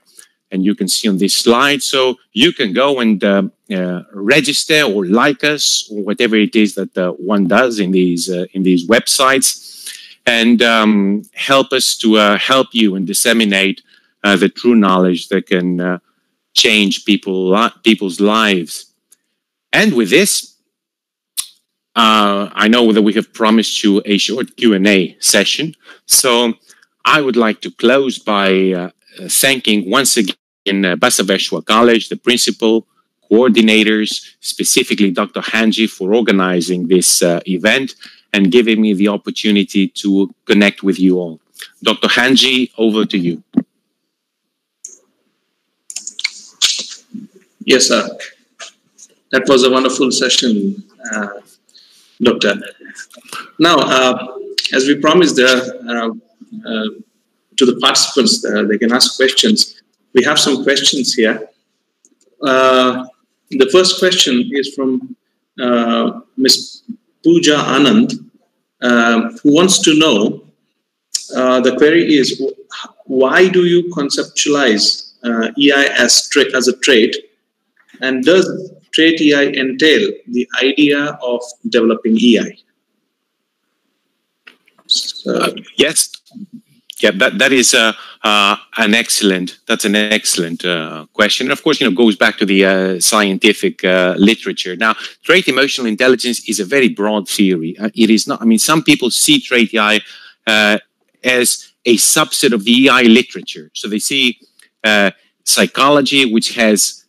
And you can see on this slide. So you can go and uh, uh, register or like us or whatever it is that uh, one does in these in these websites, and um, help us to help you and disseminate uh, the true knowledge that can uh, change people people's lives. And with this, uh, I know that we have promised you a short Q&A session. So I would like to close by uh, thanking once again uh, Basaveshwar College, the principal, coordinators, specifically Dr. Hanji for organizing this uh, event and giving me the opportunity to connect with you all. Dr. Hanji, over to you. Yes, sir. That was a wonderful session, uh, Doctor. Now, uh, as we promised uh, uh, uh to the participants, uh, they can ask questions. We have some questions here. Uh, the first question is from uh, Ms. Pooja Anand, um, who wants to know, uh, the query is, why do you conceptualize EI as, as a trait and does trait EI entail the idea of developing EI? So, uh, yes. Yeah, that, that is uh, uh, an excellent. That's an excellent uh, question. And of course, you know, goes back to the uh, scientific uh, literature. Now, trait emotional intelligence is a very broad theory. it is not. I mean, some people see trait EI as a subset of the EI literature. So they see psychology, which has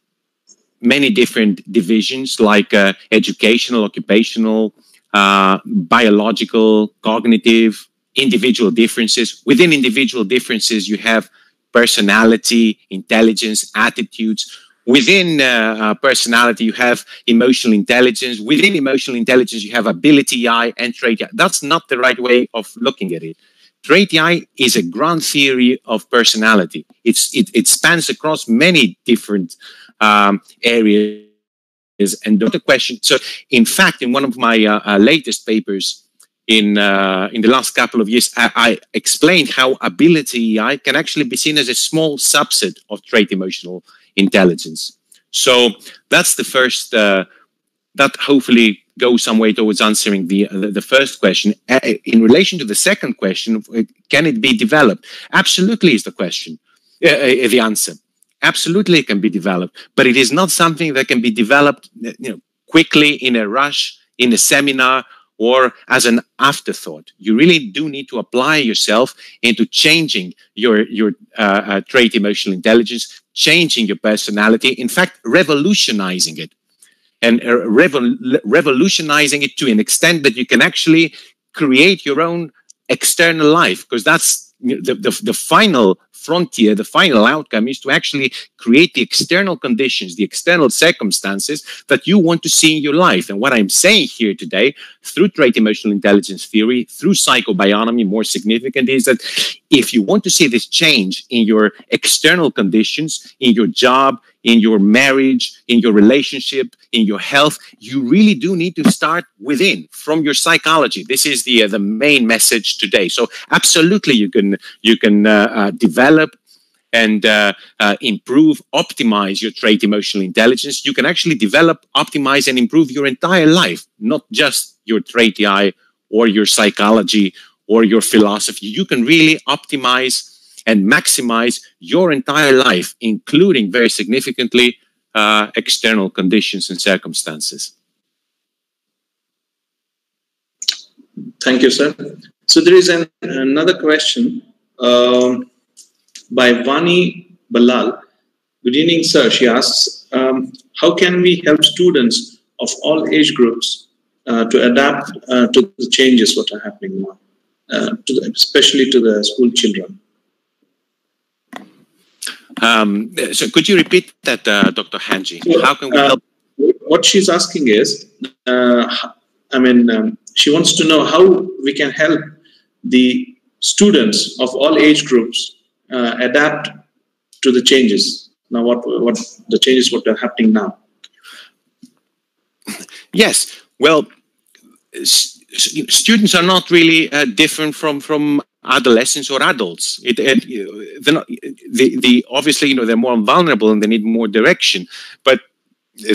many different divisions like uh, educational, occupational, uh, biological, cognitive, individual differences. Within individual differences, you have personality, intelligence, attitudes. Within uh, uh personality, you have emotional intelligence. Within emotional intelligence, you have ability EI and trait EI. That's not the right way of looking at it. Trait EI is a grand theory of personality. It's, it, it spans across many different um, areas. And the question, so in fact, in one of my uh, uh, latest papers in uh, in the last couple of years, I, I, explained how ability EI can actually be seen as a small subset of trait emotional intelligence. So that's the first. Uh, that hopefully goes some way towards answering the, the, the first question. Uh, in relation to the second question, can it be developed? Absolutely, is the question. Uh, the answer absolutely it can be developed, but it is not something that can be developed you know, quickly in a rush, in a seminar, or as an afterthought. You really do need to apply yourself into changing your, your uh, uh, trait emotional intelligence, changing your personality, in fact, revolutionizing it. And uh, revol revolutionizing it to an extent that you can actually create your own external life, because that's the, the, the final frontier, the final outcome is to actually create the external conditions, the external circumstances that you want to see in your life. And what I'm saying here today, through trait emotional intelligence theory, through psychobionomy, more significant is that if you want to see this change in your external conditions, in your job, in your marriage, in your relationship, in your health, you really do need to start within from your psychology. This is the uh, the main message today. So absolutely, you can you can uh, uh, develop and uh, uh, improve, optimize your trait emotional intelligence. You can actually develop, optimize, and improve your entire life, not just your trait EI or your psychology or your philosophy. You can really optimize and maximize your entire life, including very significantly uh, external conditions and circumstances. Thank you, sir. So there is an, another question. Um, by Vani Balal. Good evening, sir. She asks, um, how can we help students of all age groups uh, to adapt uh, to the changes what are happening now, uh, to the, especially to the school children? Um, so could you repeat that, uh, Dr. Hanji? So, How can we uh, help? What she's asking is, uh, I mean, um, she wants to know how we can help the students of all age groups uh, adapt to the changes. Now, what what the changes what are happening now? Yes. Well, students are not really uh, different from from adolescents or adults. It, it not, the obviously you know they're more vulnerable and they need more direction, but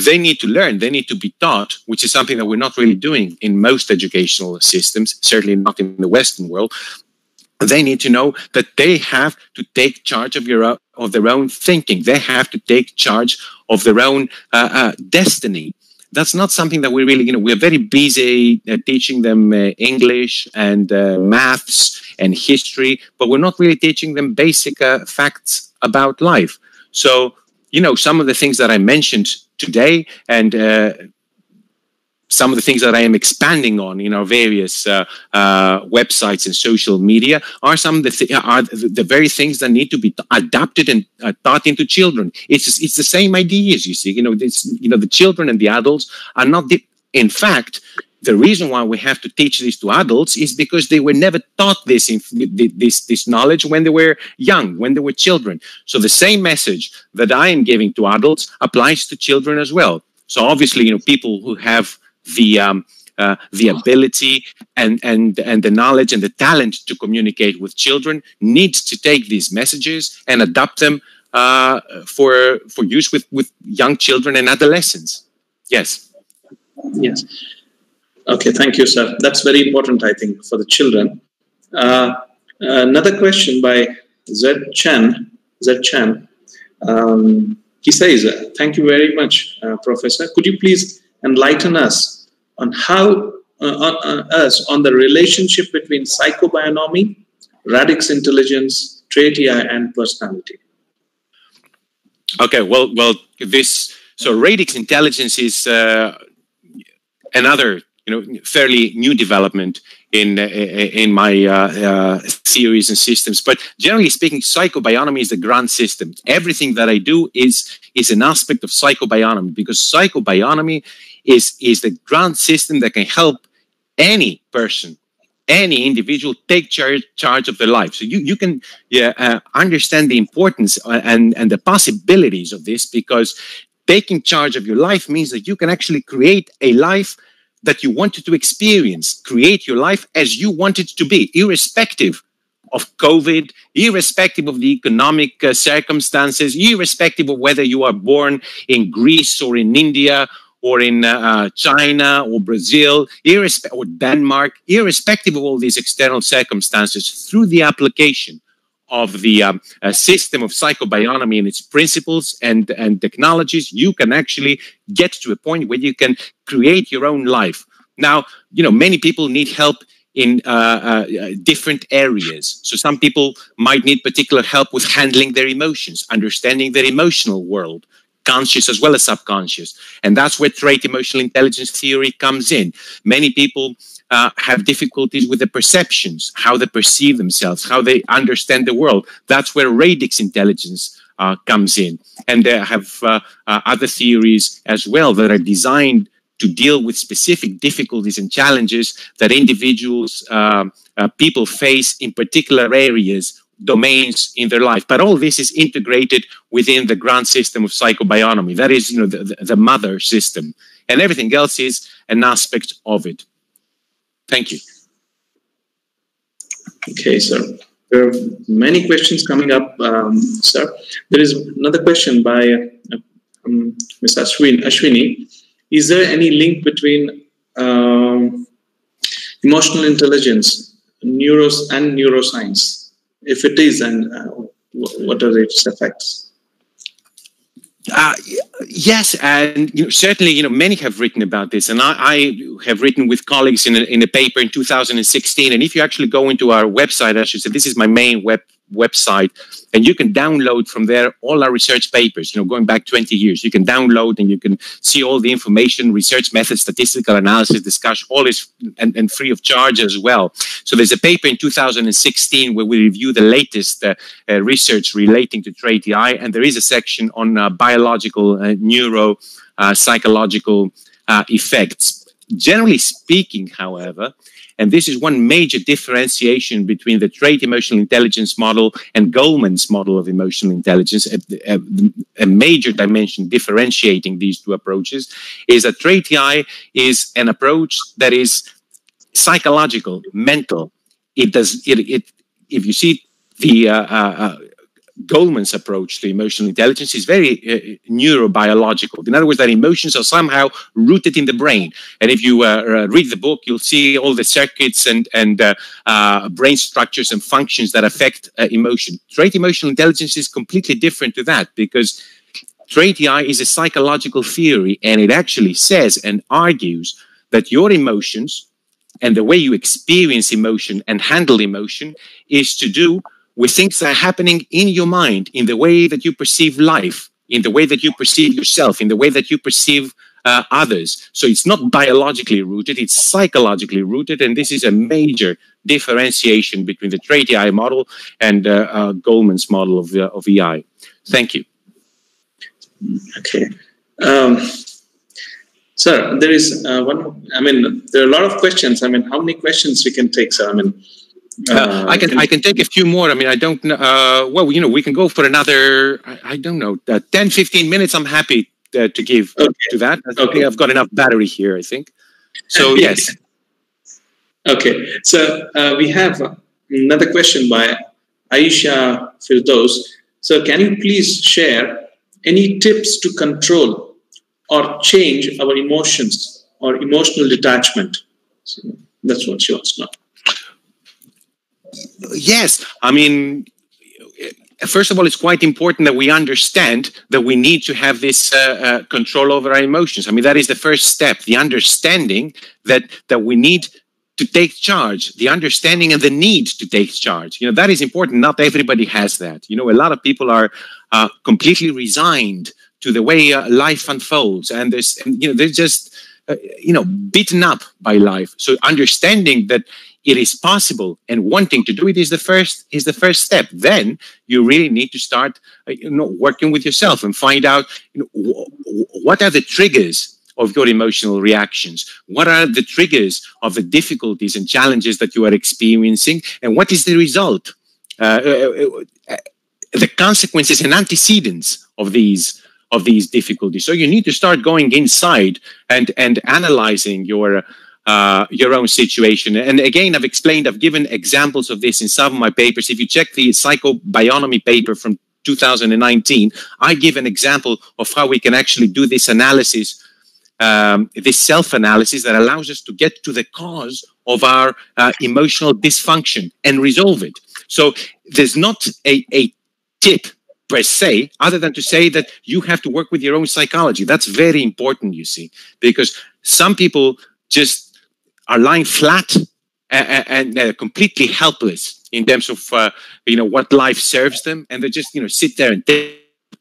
they need to learn. They need to be taught, which is something that we're not really doing in most educational systems. Certainly not in the Western world. They need to know that they have to take charge of your of their own thinking. They have to take charge of their own uh, uh, destiny that's not something that we really, you know, we're very busy uh, teaching them uh, English and uh, maths and history, but we're not really teaching them basic uh, facts about life. So, you know, some of the things that I mentioned today and some of the things that I am expanding on in our various uh, uh, websites and social media are some of the th- are the very things that need to be adapted and uh, taught into children. It's just- it's the same ideas, you see. You know, this you know the children and the adults are not. In fact, the reason why we have to teach this to adults is because they were never taught this this this knowledge when they were young, when they were children. So the same message that I am giving to adults applies to children as well. So obviously, you know, people who have the um, uh, the ability and and and the knowledge and the talent to communicate with children needs to take these messages and adapt them uh, for for use with with young children and adolescents. Yes. Yes. Okay, thank you, sir. That's very important, I think, for the children. Uh, another question by Z Chen. Z Chen. Um, he says, uh, "Thank you very much, uh, Professor. Could you please enlighten us on how uh, on, on us on the relationship between psychobionomy, radix intelligence, trait and personality?" Okay. Well, well, this so radix intelligence is uh, another you know fairly new development in uh, in my uh, uh, theories and systems. But generally speaking, psychobionomy is the grand system. Everything that I do is is an aspect of psychobionomy because psychobionomy is is the grand system that can help any person any individual take charge, charge of their life. So you, you can yeah, uh, understand the importance uh, and, and the possibilities of this because taking charge of your life means that you can actually create a life that you wanted to experience, create your life as you want it to be, irrespective of COVID, irrespective of the economic uh, circumstances, irrespective of whether you are born in Greece or in India or in uh, China or Brazil, irrespe- or Denmark, irrespective of all these external circumstances, through the application of the um, uh, system of psychobionomy and its principles and, and technologies, you can actually get to a point where you can create your own life. Now, you know, many people need help in uh, uh, different areas. So some people might need particular help with handling their emotions, understanding their emotional world, conscious as well as subconscious. And that's where trait emotional intelligence theory comes in. Many people uh, have difficulties with the perceptions, how they perceive themselves, how they understand the world. That's where radix intelligence uh, comes in. And they have uh, uh, other theories as well that are designed to deal with specific difficulties and challenges that individuals, um, uh, people face in particular areas domains in their life. But all this is integrated within the grand system of psychobionomy. That is, you know, the, the, the mother system. And everything else is an aspect of it. Thank you. Okay, sir. There are many questions coming up, um, sir. There is another question by uh, um. Ashwin, Ashwini. Is there any link between um, emotional intelligence, neuros, and neuroscience? If it is, and uh, what are its effects? Uh, yes, and you know, certainly, you know, many have written about this, and I, I, have written with colleagues in a, in a paper in 2016. And if you actually go into our website, I should say, this is my main web website, and you can download from there all our research papers. You know, going back 20 years, you can download and you can see all the information, research methods, statistical analysis, discussion, all is and, and free of charge as well. So there's a paper in 2016 where we review the latest uh, uh, research relating to trait EI, and there is a section on uh, biological, uh, neuro, uh, psychological uh, effects. Generally speaking, however, and this is one major differentiation between the trait emotional intelligence model and Goleman's model of emotional intelligence. A, a, a, major dimension differentiating these two approaches is that trait EI is an approach that is psychological, mental. It does it. it if you see the uh, uh, Goleman's approach to emotional intelligence is very uh, neurobiological. In other words, that emotions are somehow rooted in the brain. And if you uh, uh, read the book, you'll see all the circuits and, and uh, uh brain structures and functions that affect uh, emotion. Trait emotional intelligence is completely different to that because trait EI is a psychological theory and it actually says and argues that your emotions and the way you experience emotion and handle emotion is to do with things that are happening in your mind, in the way that you perceive life, in the way that you perceive yourself, in the way that you perceive uh, others. So it's not biologically rooted, it's psychologically rooted. And this is a major differentiation between the trait EI model and uh, uh, Goleman's model of, uh, of EI. Thank you. Okay. Um, sir, there is uh, one, I mean, there are a lot of questions. I mean, how many questions we can take, sir? I mean, uh, I can I can take a few more. I mean, I don't. Uh, well, you know, we can go for another. I, I don't know, uh, 10, 15 minutes. I'm happy uh, to give okay. to that. I okay. I've got enough battery here. I think. So yes. Okay, so uh, we have another question by Aisha Firdos. So, can you please share any tips to control or change our emotions or emotional detachment? So that's what she wants to know. Yes, I mean, first of all, it's quite important that we understand that we need to have this uh, uh, control over our emotions. I mean, that is the first step: the understanding that that we need to take charge, the understanding and the need to take charge. You know, that is important. Not everybody has that. You know, a lot of people are uh, completely resigned to the way uh, life unfolds, and there's, you know, they're just. Uh, you know, beaten up by life. So understanding that it is possible. And wanting to do it is the first is the first step. Then you really need to start uh, you know working with yourself and find out you know, what are the triggers of your emotional reactions? What are the triggers of the difficulties and challenges that you are experiencing? And what is the result? Uh, uh, uh, the consequences and antecedents of these of these difficulties. So you need to start going inside and and analyzing your uh, your own situation. And again, I've explained, I've given examples of this in some of my papers. If you check the psychobionomy paper from 2019, I give an example of how we can actually do this analysis, um, this self-analysis that allows us to get to the cause of our uh, emotional dysfunction and resolve it. So there's not a, a tip per se, other than to say that you have to work with your own psychology. That's very important, you see, because some people just are lying flat and, and completely helpless in terms of uh, you know what life serves them, and they just you know sit there and think.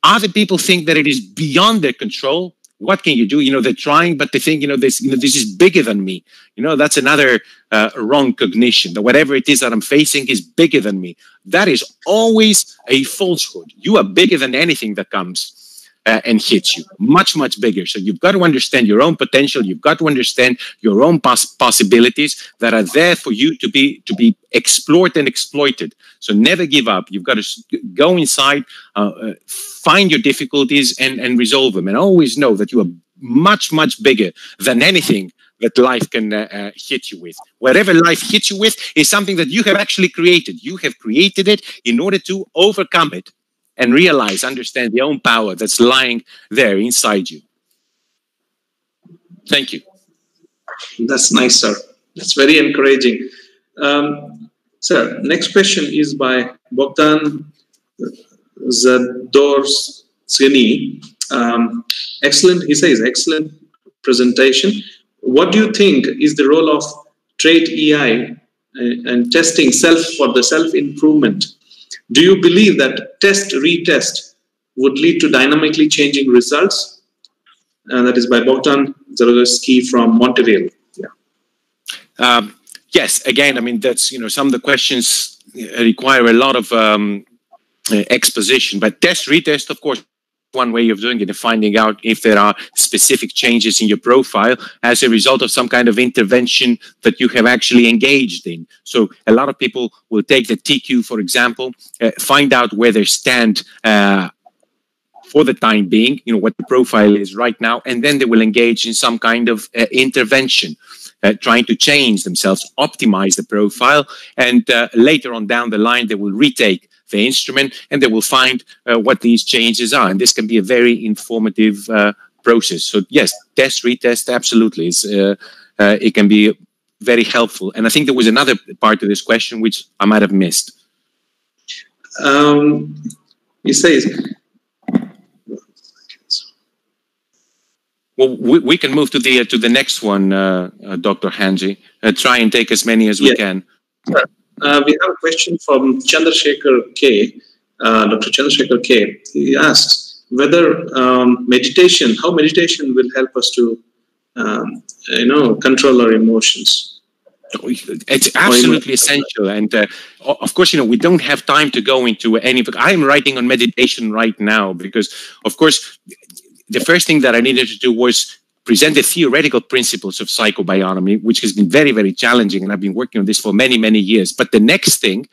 Other people think that it is beyond their control. What can you do? You know they're trying, but they think you know this you know this is bigger than me. You know that's another uh, wrong cognition. That whatever it is that I'm facing is bigger than me. That is always a falsehood. You are bigger than anything that comes uh, and hits you. Much much bigger. So you've got to understand your own potential. You've got to understand your own pos- possibilities that are there for you to be to be explored and exploited. So never give up. You've got to go inside uh, uh, find your difficulties and and resolve them. And always know that you are much much bigger than anything that life can uh, uh, hit you with. Whatever life hits you with is something that you have actually created. You have created it in order to overcome it and realize, understand the own power that's lying there inside you. Thank you. That's nice, sir. That's very encouraging. Um, sir, next question is by Bogdan Zadorsky. Um, excellent, he says, excellent presentation. What do you think is the role of trait EI uh, and testing self for the self improvement Do you believe that test retest would lead to dynamically changing results? Uh, that is by Bogdan Zarowski from Montreal. Yeah. Um, yes, again, I mean, that's, you know, some of the questions require a lot of um, exposition, but test retest, of course, one way of doing it and finding out if there are specific changes in your profile as a result of some kind of intervention that you have actually engaged in. So a lot of people will take the TEIQue, for example, uh, find out where they stand uh, for the time being, you know, what the profile is right now, and then they will engage in some kind of uh, intervention. Uh, trying to change themselves, optimize the profile, and uh, later on down the line, they will retake the instrument and they will find uh, what these changes are. And this can be a very informative uh, process. So yes, test, retest, absolutely. Uh, uh, it can be very helpful. And I think there was another part of this question which I might have missed. Um, he says, Well, we, we can move to the uh, to the next one, uh, uh, Dr. Hanji. Uh, try and take as many as we Yeah. can. Uh, we have a question from Chandrasekhar K. Uh, Dr. Chandrasekhar K. He asks whether um, meditation, how meditation will help us to, um, you know, control our emotions. It's absolutely essential, and uh, of course, you know we don't have time to go into any. I am writing on meditation right now because, of course, the first thing that I needed to do was present the theoretical principles of psychobionomy, which has been very, very challenging, and I've been working on this for many, many years. But the next thing,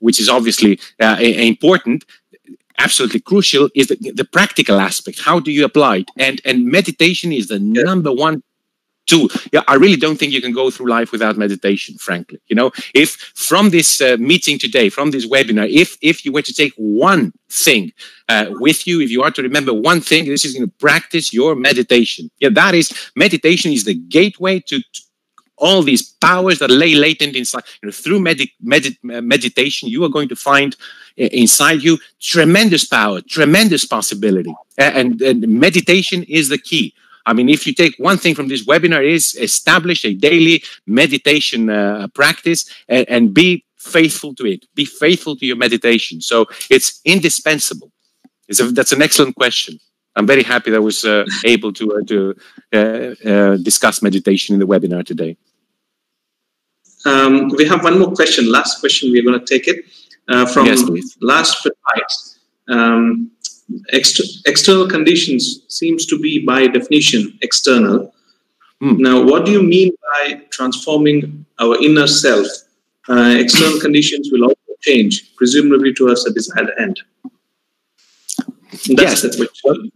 which is obviously uh, important, absolutely crucial, is the, the practical aspect. How do you apply it? And and meditation is the number one tool. Yeah, I really don't think you can go through life without meditation. Frankly, you know, if from this uh, meeting today, from this webinar, if if you were to take one thing uh, with you, if you are to remember one thing, this is going to practice your meditation. Yeah, that is meditation is the gateway to. to all these powers that lay latent inside you know, through medi- uh, meditation you are going to find i- inside you tremendous power tremendous possibility and, and meditation is the key I mean, if you take one thing from this webinar is establish a daily meditation uh, practice and, and be faithful to it. Be faithful to your meditation. So it's indispensable. It's a, that's an excellent question. I'm very happy that I was uh, able to uh, to uh, uh, discuss meditation in the webinar today. Um, we have one more question. Last question. We're going to take it uh, from Yes, last night. Um, ext- external conditions seems to be by definition external. Hmm. Now, what do you mean by transforming our inner self? Uh, external conditions will also change, presumably towards a desired end. That's Yes. the question.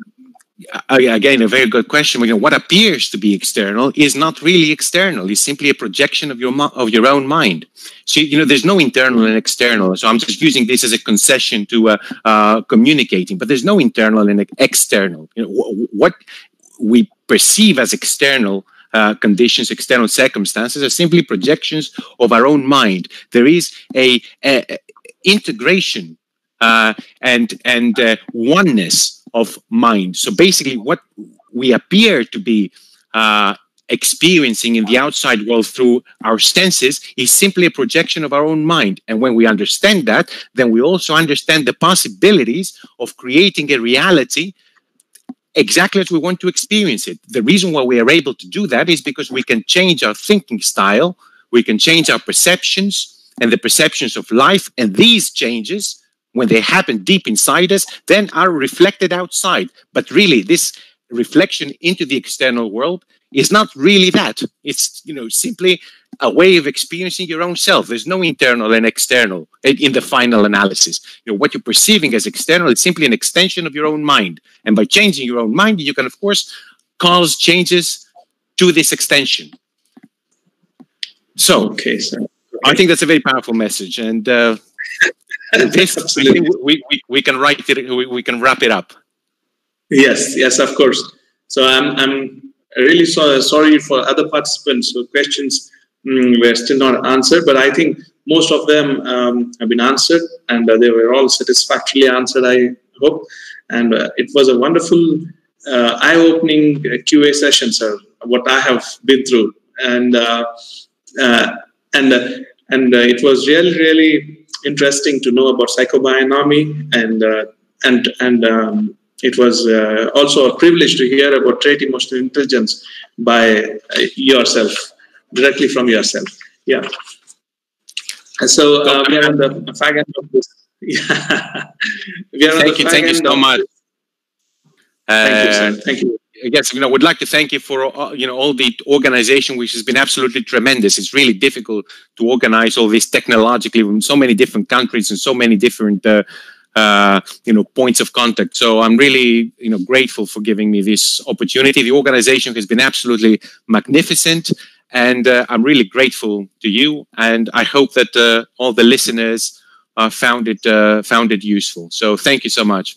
Again, a very good question. You know, what appears to be external is not really external. It's simply a projection of your of your own mind. So you know, there's no internal and external. So I'm just using this as a concession to uh, uh, communicating, but there's no internal and external. You know, wh- what we perceive as external uh, conditions, external circumstances, are simply projections of our own mind. There is a, a- a integration uh, and and uh, oneness of mind. So basically, what we appear to be uh, experiencing in the outside world through our senses is simply a projection of our own mind. And when we understand that, then we also understand the possibilities of creating a reality exactly as we want to experience it. The reason why we are able to do that is because we can change our thinking style, we can change our perceptions and the perceptions of life, and these changes when they happen deep inside us, then are reflected outside. But really, this reflection into the external world is not really that. It's you know simply a way of experiencing your own self. There's no internal and external in the final analysis. You know what you're perceiving as external is simply an extension of your own mind. And by changing your own mind, you can of course cause changes to this extension. So Okay, sir. I think that's a very powerful message, and uh, this Absolutely. we, we, we can write it. We, we can wrap it up. Yes, yes, of course. So I'm I'm really so, sorry for other participants whose questions mm, were still not answered, but I think most of them um, have been answered, and uh, they were all satisfactorily answered. I hope, and uh, it was a wonderful, uh, eye-opening uh, QA session, sir. What I have been through, and uh, uh, and uh, and uh, it was really really interesting to know about psychobionomy and uh, and and um, it was uh, also a privilege to hear about trait emotional intelligence by uh, yourself directly from yourself. Yeah. And so uh, we are on the fag end of this. Yeah. We are thank you thank you so much. thank you sir. thank you I guess you know would like to thank you for uh, you know all the organization which has been absolutely tremendous. It's really difficult to organize all this technologically from so many different countries and so many different uh, uh, you know points of contact. So I'm really you know grateful for giving me this opportunity. The organization has been absolutely magnificent, and uh, I'm really grateful to you. And I hope that uh, all the listeners uh, found it found it useful. So thank you so much.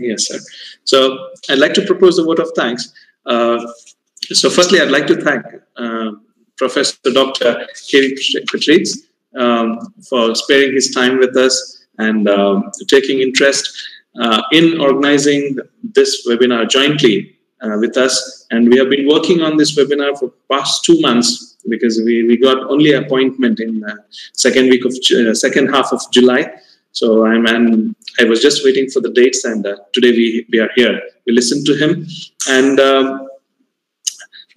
Yes, sir. So I'd like to propose a vote of thanks. Uh, so firstly, I'd like to thank uh, Professor Dr. Kerry Petrides um, for sparing his time with us and um, taking interest uh, in organizing this webinar jointly uh, with us. And we have been working on this webinar for past two months because we, we got only appointment in second week of uh, second half of July. So I'm and I was just waiting for the dates, and uh, today we we are here. We listened to him, and um,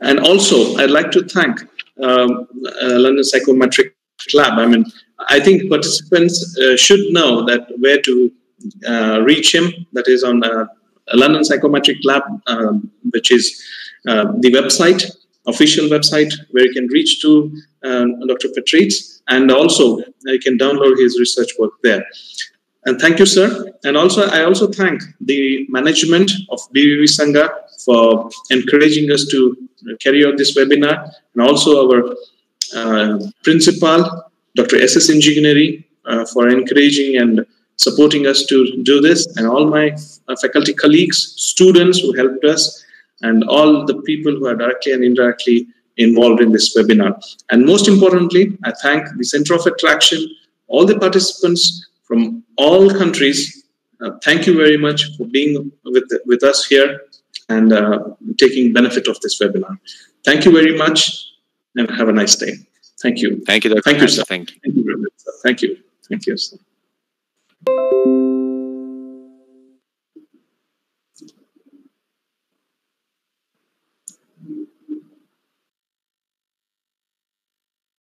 and also I'd like to thank um, uh, London Psychometric Lab. I mean, I think participants uh, should know that where to uh, reach him. That is on uh, London Psychometric Lab, um, which is uh, the website, official website, where you can reach to Dr. Petrides and also you can download his research work there. And thank you, sir. And also, I also thank the management of BVV Sangha for encouraging us to carry out this webinar, and also our uh, principal, Dr. S.S. Injaganeri, uh, for encouraging and supporting us to do this, and all my uh, faculty colleagues, students who helped us, and all the people who are directly and indirectly involved in this webinar. And most importantly, I thank the Center of Attraction, all the participants from all countries. Uh, thank you very much for being with, with us here and uh, taking benefit of this webinar. Thank you very much and have a nice day. Thank you. Thank you, Dr. Thank you, sir. Thank you. Thank you very much, sir. Thank you. Thank you, sir.